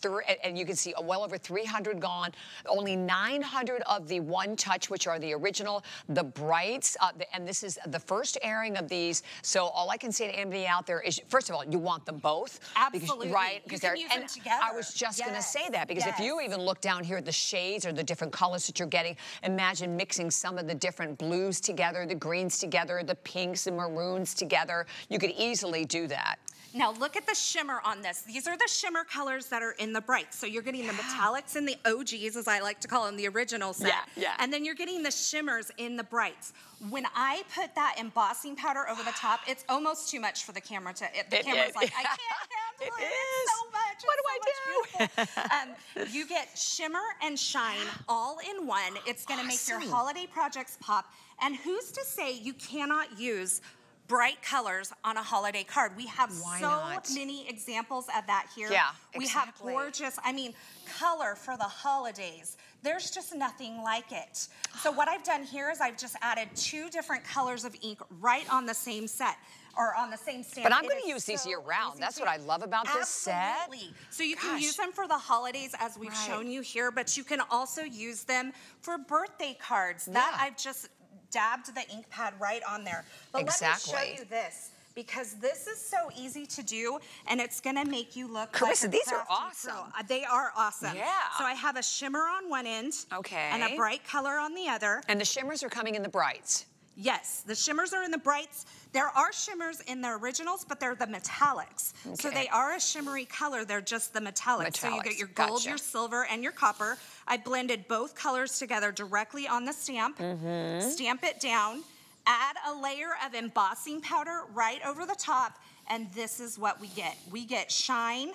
and you can see well over 300 gone. Only 900 of the One Touch, which are the original, the Brights. Uh, the, and this is the first airing of these. So all I can say to anybody out there is, first of all, you want them both. Absolutely right? Because they're and. I was just yes. going to say that because yes. if you even look down here at the shades or the different colors that you're getting, imagine mixing some of the different blues together, the greens together, the pinks and maroons together. You could easily do that. Now look at the shimmer on this. These are the shimmer colors that are in the bright. So you're getting the metallics and the OGs, as I like to call them, the original set. Yeah, yeah. And then you're getting the shimmers in the brights. When I put that embossing powder over the top, it's almost too much for the camera to, it, the it camera's is. like, I can't handle it. it. It's so much. What it's do so I do? um, you get shimmer and shine all in one. It's gonna awesome. make your holiday projects pop. And who's to say you cannot use bright colors on a holiday card. We have Why so not? many examples of that here. Yeah, We exactly. have gorgeous, I mean, color for the holidays. There's just nothing like it. So what I've done here is I've just added two different colors of ink right on the same set or on the same stamp. But I'm going to use so these year round. That's what I love about Absolutely. this set. Absolutely. So you Gosh. can use them for the holidays as we've right. shown you here, but you can also use them for birthday cards. Yeah. That I've just dabbed the ink pad right on there. But exactly. let me show you this. because this is so easy to do and it's gonna make you look Carissa, like these are awesome. pro. Uh, They are awesome. Yeah. So I have a shimmer on one end. Okay. And a bright color on the other. And the shimmers are coming in the brights. Yes, the shimmers are in the brights. There are shimmers in the originals, but they're the metallics. So they are a shimmery color, they're just the metallics. So you get your gold, gotcha. your silver, and your copper. I blended both colors together directly on the stamp. Mm-hmm. Stamp it down. Add a layer of embossing powder right over the top, and this is what we get. We get shine,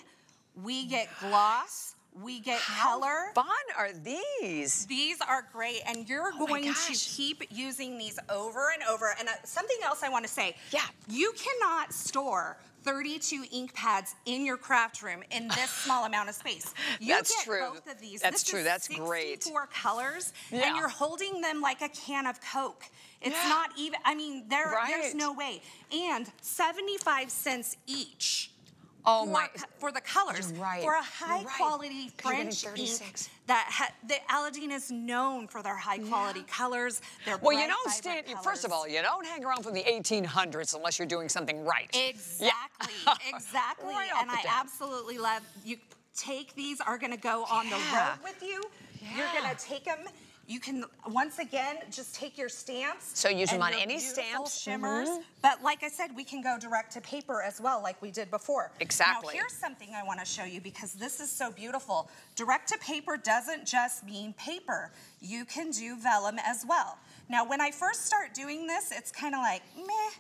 we get gloss, we get color. Fun are these? These are great, and you're Oh going to keep using these over and over. And uh, something else I want to say. Yeah. You cannot store 32 ink pads in your craft room in this small amount of space. You That's get true. both of these. That's This true. That's great. 64 colors, Yeah. and you're holding them like a can of Coke. It's Yeah. not even, I mean, there, Right. there's no way. And 75 cents each. Oh for, my- for the colors. Right. For a high right. quality French ink that ha- the Aladdin is known for their high quality colors. Their Well, you don't stand, first of all, you don't hang around from the 1800s unless you're doing something right. Exactly, exactly. Right and I bat. absolutely love you. Take these are going to go on the Yeah. road with you. You're going to take them. You can once again just take your stamps. So use them on any stamps. shimmers. Mhm. But like I said, we can go direct to paper as well, like we did before. Exactly. Now here's something I want to show you because this is so beautiful. Direct to paper doesn't just mean paper. You can do vellum as well. Now, when I first start doing this, it's kind of like meh.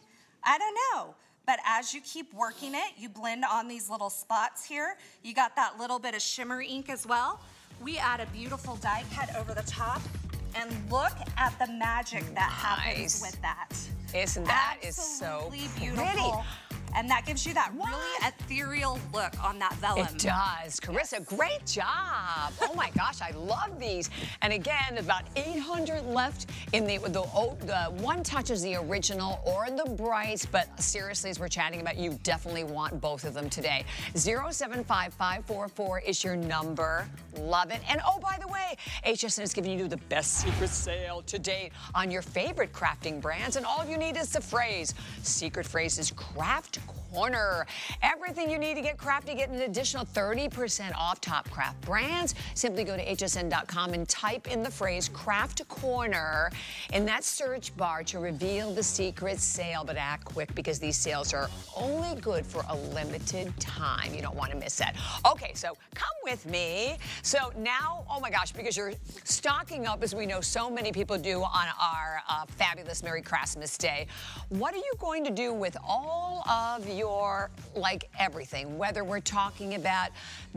I don't know. But as you keep working it, you blend on these little spots here. You got that little bit of shimmer ink as well. We add a beautiful die cut over the top and look at the magic that happens with that. Isn't that is so Absolutely pretty. beautiful. And that gives you that really ethereal look on that vellum. It does. Carissa, great job. Oh my gosh, I love these. And again, about 800 left in the, the, oh, the one touches the original or in the brights, but seriously, as we're chatting about, you definitely want both of them today. 075544 is your number. Love it. And oh, by the way, HSN is giving you the best secret sale to date on your favorite crafting brands. And all you need is the phrase. Secret phrase is craft corner. Everything you need to get crafty, get an additional 30% off top craft brands. Simply go to hsn.com and type in the phrase craft corner in that search bar to reveal the secret sale. But act quick because these sales are only good for a limited time. You don't want to miss that. Okay, so come with me. So now, oh my gosh, because you're stocking up as we know so many people do on our uh, fabulous Merry Craftsmas Day. What are you going to do with all of your, like everything, whether we're talking about,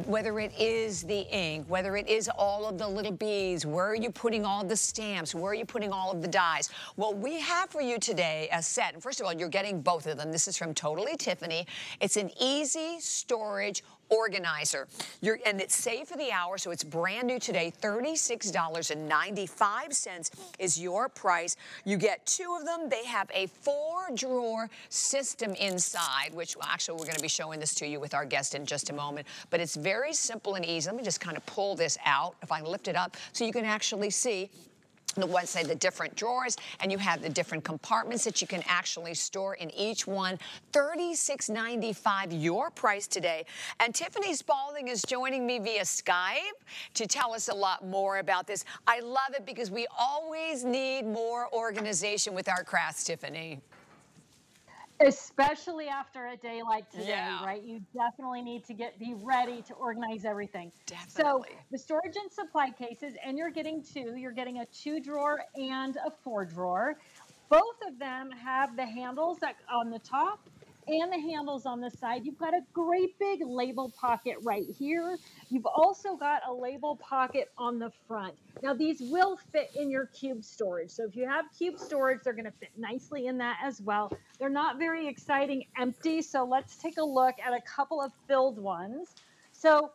whether it is the ink, whether it is all of the little beads, where are you putting all the stamps, where are you putting all of the dies? Well, we have for you today a set. And first of all, you're getting both of them. This is from Totally Tiffany. It's an easy storage organizer. You're, and it's saved for the hour, so it's brand new today. $36.95 is your price. You get two of them. They have a four drawer system inside, which actually we're going to be showing this to you with our guest in just a moment. But it's very simple and easy. Let me just kind of pull this out if I lift it up so you can actually see one side, the different drawers, and you have the different compartments that you can actually store in each one. $36.95, your price today. And Tiffany Spaulding is joining me via Skype to tell us a lot more about this. I love it because we always need more organization with our crafts, Tiffany. Especially after a day like today, Yeah. right? You definitely need to get be ready to organize everything. Definitely. So the storage and supply cases, and you're getting two. You're getting a two drawer and a four drawer. Both of them have the handles that on the top and the handles on the side. You've got a great big label pocket right here. You've also got a label pocket on the front. Now these will fit in your cube storage. So if you have cube storage, they're gonna fit nicely in that as well. They're not very exciting empty. So let's take a look at a couple of filled ones. So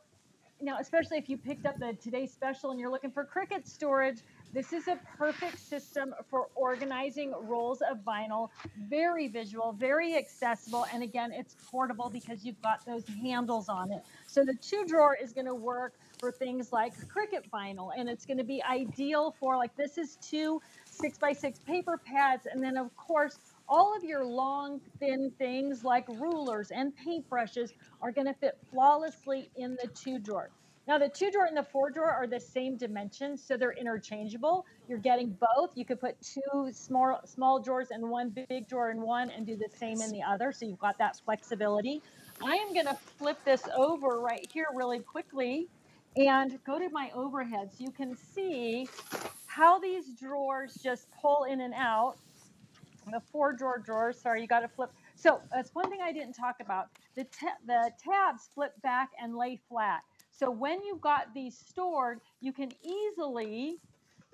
now, especially if you picked up the today's special and you're looking for Cricut storage, this is a perfect system for organizing rolls of vinyl. Very visual, very accessible, and again, it's portable because you've got those handles on it. So the two drawer is going to work for things like Cricut vinyl, and it's going to be ideal for like this is two six by six paper pads, and then of course all of your long, thin things like rulers and paintbrushes are going to fit flawlessly in the two drawer. Now the two drawer and the four drawer are the same dimensions, so they're interchangeable. You're getting both. You could put two small small drawers and one big drawer in one and do the same in the other. So you've got that flexibility. I am going to flip this over right here really quickly and go to my overhead so you can see how these drawers just pull in and out. The four drawer drawers, sorry, you got to flip. So that's one thing I didn't talk about. The, the tabs flip back and lay flat. So when you've got these stored, you can easily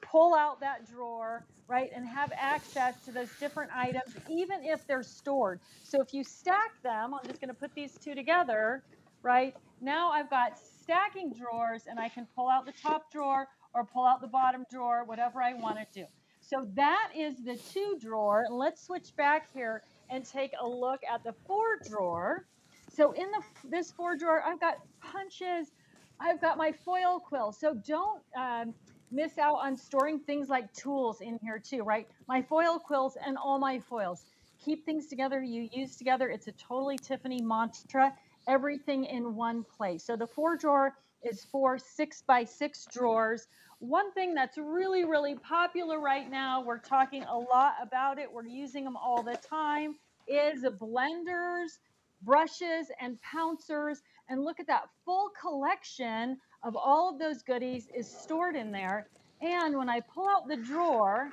pull out that drawer, right, and have access to those different items, even if they're stored. So if you stack them, I'm just going to put these two together, right? Now I've got stacking drawers, and I can pull out the top drawer or pull out the bottom drawer, whatever I want to do. So that is the two drawer. Let's switch back here and take a look at the four drawer. So in the this four drawer, I've got punches, I've got my foil quill. So don't um, miss out on storing things like tools in here too, right? My foil quills and all my foils. Keep things together you use together. It's a totally Tiffany mantra. Everything in one place. So the four drawer is four six by six drawers. One thing that's really, really popular right now, we're talking a lot about it, we're using them all the time, is blenders, brushes, and pouncers and look at that full collection of all of those goodies is stored in there. And when I pull out the drawer,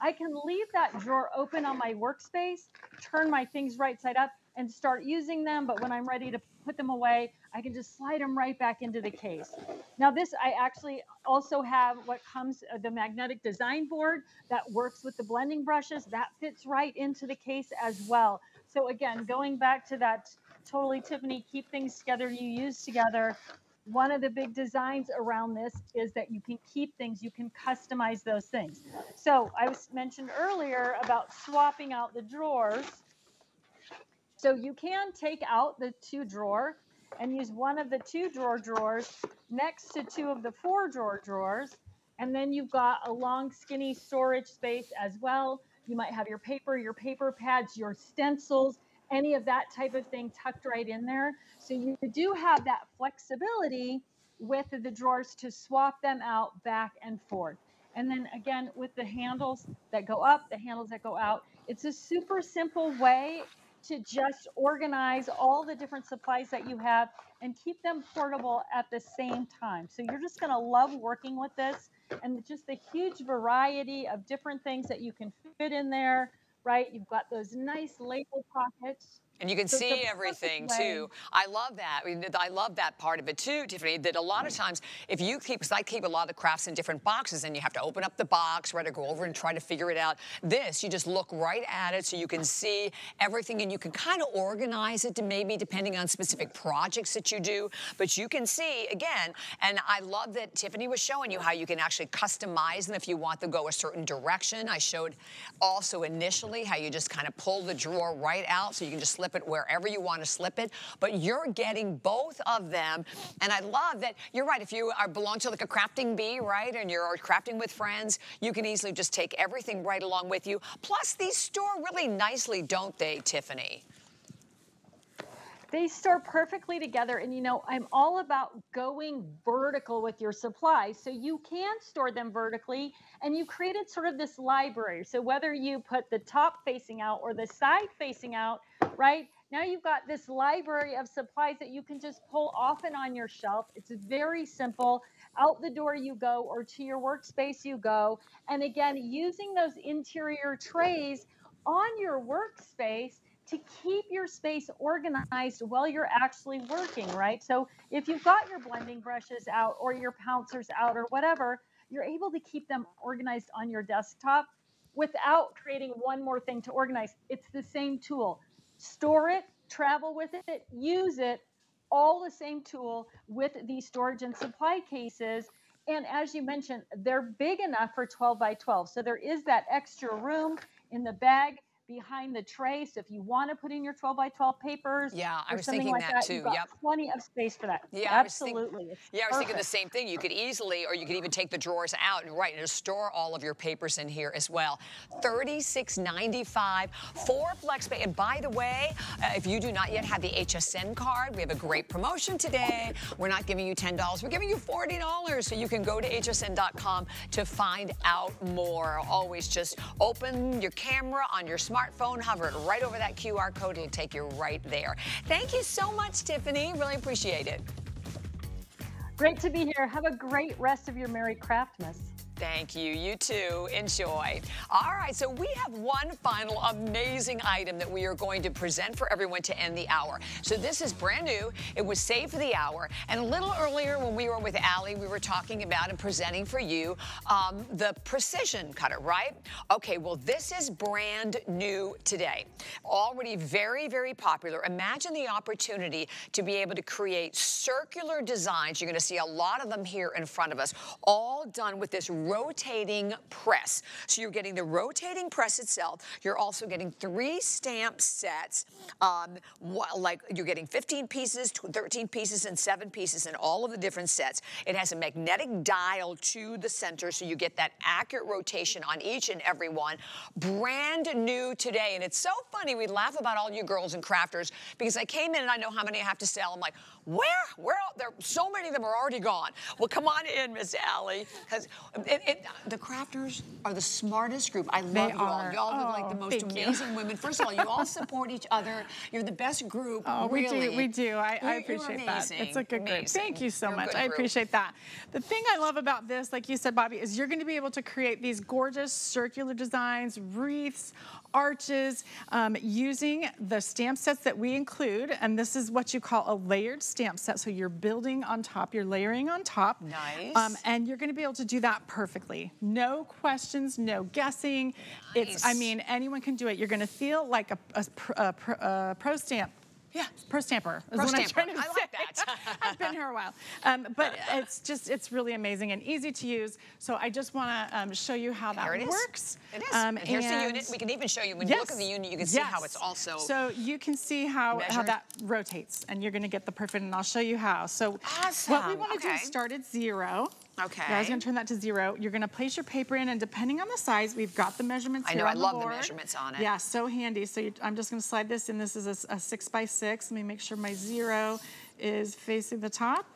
I can leave that drawer open on my workspace, turn my things right side up, and start using them. But when I'm ready to put them away, I can just slide them right back into the case. Now this, I actually also have what comes, uh, the magnetic design board that works with the blending brushes. That fits right into the case as well. So again, going back to that totally Tiffany, keep things together you use together. One of the big designs around this is that you can keep things, you can customize those things. So I was mentioned earlier about swapping out the drawers. So you can take out the two drawer and use one of the two drawer drawers next to two of the four drawer drawers. And then you've got a long skinny storage space as well. You might have your paper, your paper pads, your stencils, any of that type of thing tucked right in there. So you do have that flexibility with the drawers to swap them out back and forth. And then again, with the handles that go up, the handles that go out, it's a super simple way to just organize all the different supplies that you have and keep them portable at the same time. So you're just going to love working with this and just the huge variety of different things that you can fit in there right? You've got those nice label pockets. And you can so see everything too. I love that. I, love that part of it too, Tiffany, that a lot of times if you keep, because I keep a lot of the crafts in different boxes and you have to open up the box, right, to go over and try to figure it out. This, you just look right at it so you can see everything and you can kind of organize it to maybe depending on specific projects that you do. But you can see, again, and I love that Tiffany was showing you how you can actually customize them if you want to go a certain direction. I showed also initially how you just kind of pull the drawer right out so you can just slip slip it wherever you want to slip it, but you're getting both of them. And I love that you're right. If you are belong to like a crafting bee, right, and you're crafting with friends, you can easily just take everything right along with you. Plus, these store really nicely, don't they, Tiffany? they store perfectly together. And you know, I'm all about going vertical with your supplies. So you can store them vertically and you created sort of this library. So whether you put the top facing out or the side facing out, right? Now you've got this library of supplies that you can just pull off and on your shelf. It's very simple. Out the door you go or to your workspace you go. And again, using those interior trays on your workspace to keep your space organized while you're actually working, right? So if you've got your blending brushes out or your pouncers out or whatever, you're able to keep them organized on your desktop without creating one more thing to organize. It's the same tool store it, travel with it, use it, all the same tool with these storage and supply cases. And as you mentioned, they're big enough for 12 by 12. So there is that extra room in the bag behind the tray. So if you want to put in your 12 by 12 papers, yeah, I was thinking like that, that, too. You've got Yep. plenty of space for that. Yeah, I think- absolutely. Yeah, I was thinking the same thing. You could easily, or you could even take the drawers out and right, and store all of your papers in here as well. $36.95 for FlexPay. And by the way, uh, if you do not yet have the HSN card, we have a great promotion today. We're not giving you $10, we're giving you $40. So you can go to hsn.com to find out more. Always just open your camera on your smartphone, hover it right over that QR code, it'll take you right there. Thank you so much, Tiffany. Really appreciate it. Great to be here. Have a great rest of your Merry Craftsmas. Thank you. You too. Enjoy. All right, so we have one final amazing item that we are going to present for everyone to end the hour. So this is brand new. It was saved for the hour. And a little earlier when we were with Allie, we were talking about and presenting for you um, the precision cutter, right? Okay, well, this is brand new today. Already very, very popular. Imagine the opportunity to be able to create circular designs. You're going to see a lot of them here in front of us, all done with this rotating press. So you're getting the rotating press itself. You're also getting three stamp sets. Um, like you're getting 15 pieces, 13 pieces, and seven pieces in all of the different sets. It has a magnetic dial to the center, so you get that accurate rotation on each and every one. Brand new today, and it's so funny. We laugh about all you girls and crafters because I came in and I know how many I have to sell. I'm like, where? Where? There, so many of them are already gone. Well, come on in, Miss Allie, because the crafters are the smartest group. I love you all. Y'all look like the Oh, most thank you. amazing women. First of all, you all support each other. You're the best group. Oh, we really. do, we do. I, I appreciate that. It's a good group. Thank you so You're much. I appreciate that. The thing I love about this, like you said, Bobbi, is you're going to be able to create these gorgeous circular designs, wreaths, arches, um, using the stamp sets that we include. And this is what you call a layered stamp set. So you're building on top, you're layering on top. Nice. Um, and you're going to be able to do that perfectly. No questions, no guessing. It's, I mean, anyone can do it. You're going to feel like a, a, a a pro stamp. Yeah. Pro stamper is Pro what I'm stamper. trying to I say. like that. I've been here a while. Um, but it's just, it's really amazing and easy to use. So I just want to um, show you how that it is. works. It is. Um, and here's the unit. We can even show you when you look at the unit. You can see how Yes. it's also. So you can see how, how that rotates, and you're going to get the perfect. And I'll show you how. So what we want to do is start at zero. Okay. Yeah, I was going to turn that to zero. You're going to place your paper in, and depending on the size, we've got the measurements I here know, I love the measurements on it. Yeah, so handy. So you, I'm just going to slide this in. This is a six by six. Let me make sure my zero is facing the top.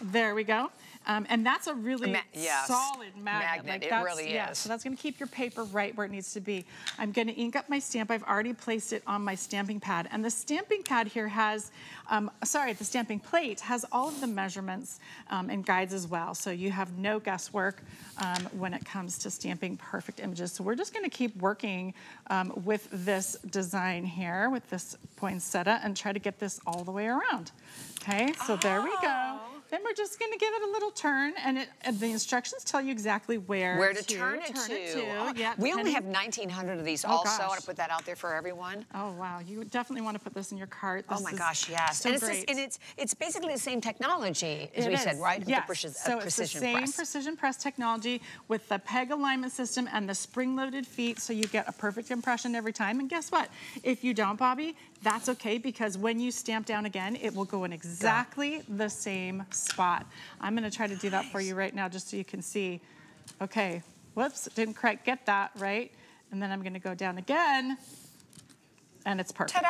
There we go. Um, and that's a really ma- yes. solid magnet. Magnet, Like it that's- really yeah, is. So that's going to keep your paper right where it needs to be. I'm going to ink up my stamp. I've already placed it on my stamping pad. And the stamping pad here has, um, sorry, the stamping plate has all of the measurements um, and guides as well. So you have no guesswork um, when it comes to stamping perfect images. So we're just going to keep working um, with this design here, with this poinsettia, and try to get this all the way around. Okay, so there we go. Then we're just going to give it a little turn, and, it, and the instructions tell you exactly where, where to turn it turn to. It to. Oh, Yeah, we only have 1,900 of these Oh, also. I want gosh. to put that out there for everyone. Oh wow, you definitely want to put this in your cart. Oh my is gosh, yes. So and, it's, just- and it's it's basically the same technology as It we said, right? Yes. the precision, so uh, it's the same press. precision press technology with the peg alignment system and the spring-loaded feet, so you get a perfect impression every time. And guess what? If you don't, Bobbi, that's okay because when you stamp down again, it will go in exactly the same spot. I'm going to try to do that for you right now, just so you can see. Okay. Whoops, didn't quite get that right. And then I'm going to go down again and it's perfect.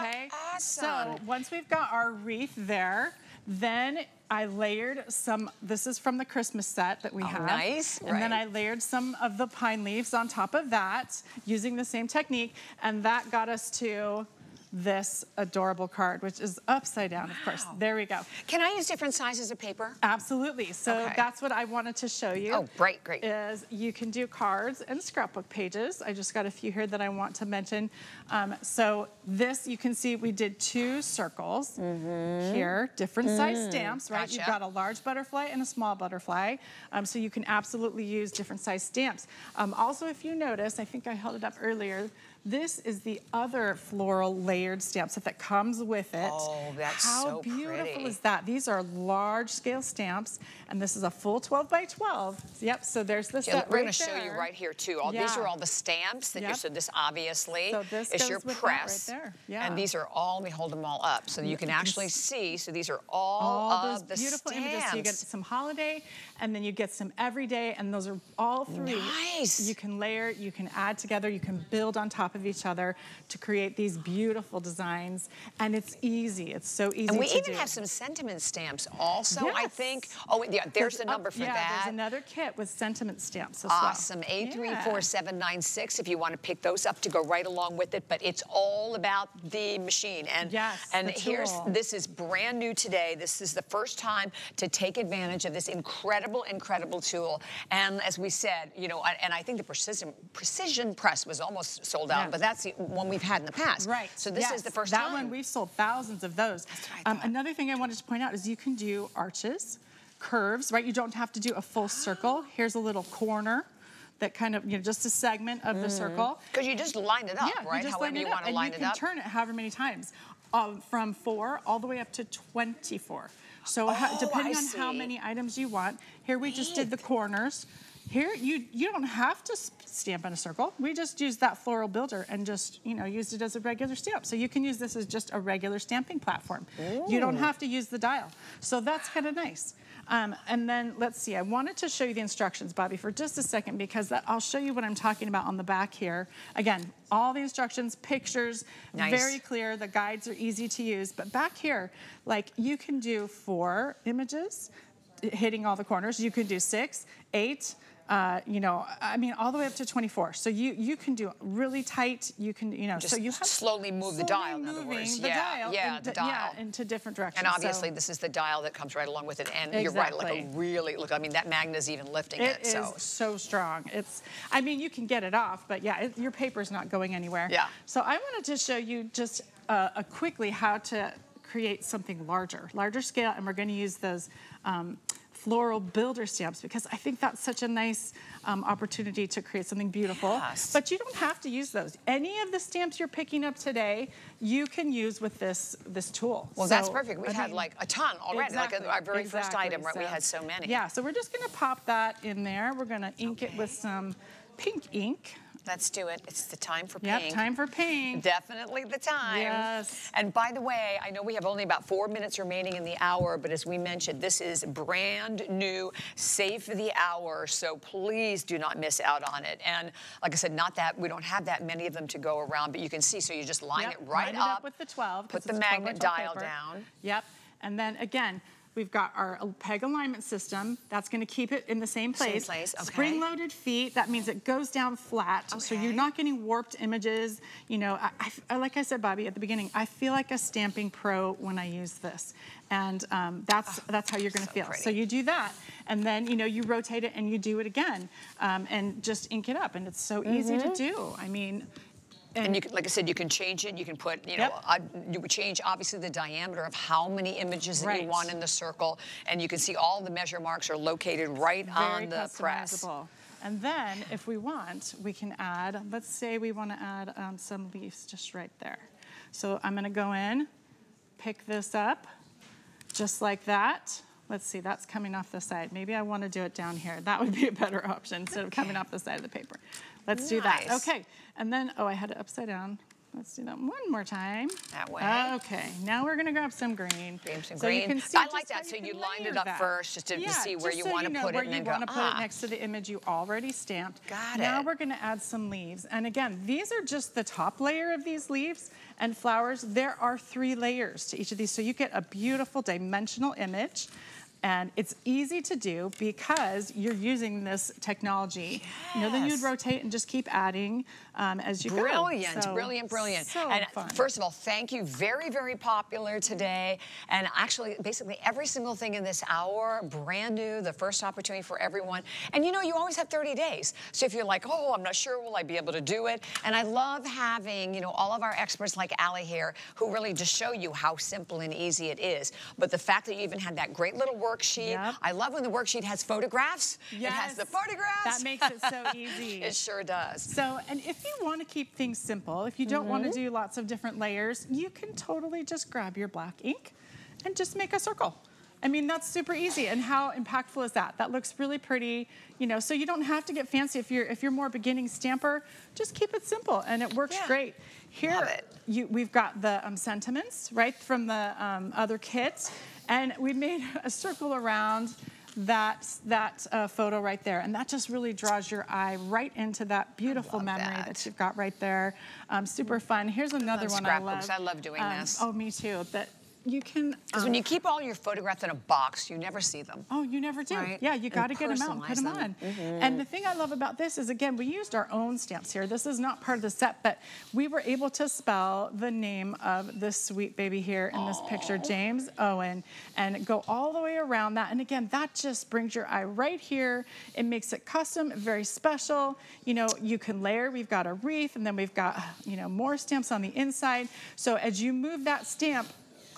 Okay. So once we've got our wreath there, then I layered some. This is from the Christmas set that we Oh, have. nice, And then. I layered some of the pine leaves on top of that using the same technique, and that got us to this adorable card, which is upside down, of course. There we go. Can I use different sizes of paper? Absolutely. So Okay. that's what I wanted to show you. Oh, great, great. Is you can do cards and scrapbook pages. I just got a few here that I want to mention. Um, so this, you can see we did two circles here, different size stamps, right? You've Mm-hmm. Got a large butterfly and a small butterfly. Um, so you can absolutely use different size stamps. Um, also, if you notice, I think I held it up earlier, This is the other floral layered stamp set that comes with it. Oh, that's How so beautiful pretty. is that? These are large scale stamps, and this is a full 12 by 12. Yep, so there's this Yeah, set we're right going to show you right here too. All these are all the stamps that you Yep. so this obviously So this is your right press. there. Yeah. And these are all, let me hold them all up so you can you can actually see. So these are all, all of those the beautiful stamps. images. So you get some holiday, and then you get some everyday, and those are all three. Nice. You can layer, you can add together, you can build on top of each other to create these beautiful designs, and it's easy. It's so easy and we even do. have some sentiment stamps also, I think. Oh, yeah, there's the oh, number for yeah, that. there's another kit with sentiment stamps as Awesome. well. Yeah. 834796 if you want to pick those up to go right along with it. But it's all about the machine. And, Yes, and here's this is brand new today. This is the first time to take advantage of this incredible, incredible tool. And as we said, you know, and I think the precision precision press was almost sold out, Yes. but that's the one we've had in the past. Right. So this is the first that time. one we've sold thousands of those. Um, another thing I wanted to point out is you can do arches, curves, right? You don't have to do a full circle. Here's a little corner that kind of, you know, just a segment of the circle. Because you just line it up, yeah, right? you However line it you up, want to and you can up. turn it however many times, um, from four all the way up to 24. So how- Oh, depending on how many items you want, here we just did the corners. Here, you you don't have to stamp in a circle. We just used that floral builder and just, you know, used it as a regular stamp. So you can use this as just a regular stamping platform. You don't have to use the dial. So that's kind of nice. Um, and then let's see, I wanted to show you the instructions, Bobbi, for just a second because that, I'll show you what I'm talking about on the back here. Again, all the instructions, pictures, Nice. very clear. The guides are easy to use. But back here, like you can do four images hitting all the corners. You can do six, eight, uh, you know, I mean, all the way up to 24. So you you can do really tight. You can, you know, Just so you have to slowly move the dial, in other words. the Yeah, dial yeah, into, the dial. yeah, into different directions. And obviously, So this is the dial that comes right along with it. And you're right, like a really, look, I mean, that magna's even lifting it. it is so. so. strong. It's, I mean, you can get it off, but yeah, it, your paper's not going anywhere. Yeah. So I wanted to show you just uh, a quickly how to create something larger, larger scale, and we're going to use those um, floral builder stamps because I think that's such a nice um, opportunity to create something beautiful. Yes. But you don't have to use those. Any of the stamps you're picking up today, you can use with this this tool. Well, that's perfect. We've I had mean, like a ton already. Like our very first item, right? we had so many. Yeah, so we're just gonna pop that in there. We're gonna ink it with some pink ink. Let's do it. It's the time for pink. Yep, time for pink. Definitely the time. Yes. And by the way, I know we have only about four minutes remaining in the hour, but as we mentioned, this is brand new, save for the hour, so please do not miss out on it. And like I said, not that we don't have that many of them to go around, but you can see, so you just line Yep, it right line it up, with the 12. put the it's 12 by magnet dial paper. down. Yep, and then again, we've got our peg alignment system. That's gonna keep it in the same place. Same place. okay. Spring-loaded feet, that means it goes down flat. So you're not getting warped images. You know, I, I- like I said, Bobbi, at the beginning, I feel like a stamping pro when I use this. And um, that's, that's how you're gonna so feel. So you do that, and then, you know, you rotate it and you do it again, um, and just ink it up. And it's so easy Mm-hmm. to do. I mean, And you can, like I said, you can change it. You can put, you know, Yep. uh, you would change obviously the diameter of how many images that you want in the circle, and you can see all the measure marks are located right very on the press. And then, if we want, we can add, let's say we want to add um, some leaves just right there. So I'm going to go in, pick this up, just like that. Let's see, that's coming off the side. Maybe I want to do it down here. That would be a better option instead of coming off the side of the paper. Let's do that. Okay, and then, oh, I had it upside down. Let's do that one more time. That way. Okay, now we're gonna grab some green. Green, some so You can see I like that. So you lined it up that. first just to- yeah, see where you so wanna know put it where and you then go, wanna put ah. it next to the image you already stamped. Got now it. Now we're gonna add some leaves. And again, these are just the top layer of these leaves and flowers. There are three layers to each of these. So you get a beautiful dimensional image. And it's easy to do because you're using this technology. You know, then you'd rotate and just keep adding um, as you go. Brilliant, So, brilliant, brilliant. So and fun. first of all, thank you. Very, very popular today. And actually, basically every single thing in this hour, brand new, the first opportunity for everyone. And you know, you always have 30 days. So if you're like, oh, I'm not sure, will I be able to do it? And I love having, you know, all of our experts like Allie here who really just show you how simple and easy it is. But the fact that you even had that great little worksheet. Yep. I love when the worksheet has photographs. It has the photographs. That makes it so easy. it sure does. So, and if you want to keep things simple, if you don't want Mm-hmm. to do lots of different layers, you can totally just grab your black ink and just make a circle. I mean, that's super easy. And how impactful is that? That looks really pretty, you know, so you don't have to get fancy. If you're if you're more beginning stamper, just keep it simple and it works Yeah. great. Here, it. You, we've got the um, sentiments, right, from the um, other kits. And we made a circle around that, that uh, photo right there. And that just really draws your eye right into that beautiful memory that. that. you've got right there. Um, super fun. Here's another love one I love. I love doing Um, this. Oh, me too. That you can. Because um, when you keep all your photographs in a box, you never see them. Oh, you never do. Right. Yeah, you got to get them out, and put them them. On. And the thing I love about this is, again, we used our own stamps here. This is not part of the set, but we were able to spell the name of this sweet baby here in this picture, James Owen, and go all the way around that. And again, that just brings your eye right here. It makes it custom, very special. You know, you can layer. We've got a wreath, and then we've got, you know, more stamps on the inside. So as you move that stamp,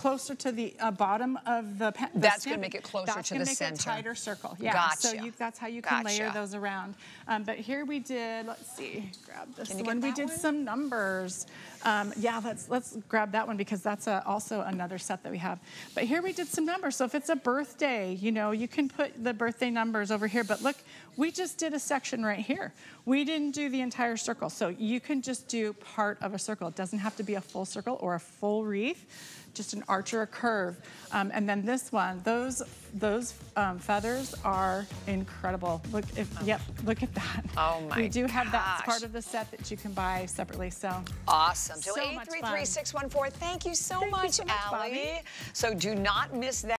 closer to the uh, bottom of the, the That's gonna make it closer that's to the make center. It tighter circle. Yeah. So Gotcha. you, that's how you can layer those around. Um, but here we did. Let's see. Grab this one. We did one? some numbers. Um, yeah. Let's let's grab that one because that's a, also another set that we have. But here we did some numbers. So if it's a birthday, you know, you can put the birthday numbers over here. But look, we just did a section right here. We didn't do the entire circle. So you can just do part of a circle. It doesn't have to be a full circle or a full wreath just an arch or a curve. Um, and then this one, those those um, feathers are incredible. Look, if, yep, look at that. Oh my We do have that part of the set that you can buy separately. So Awesome. So So much fun. 833-614, thank you so Thank you much, so much, Allie. Bobbi. So do not miss that.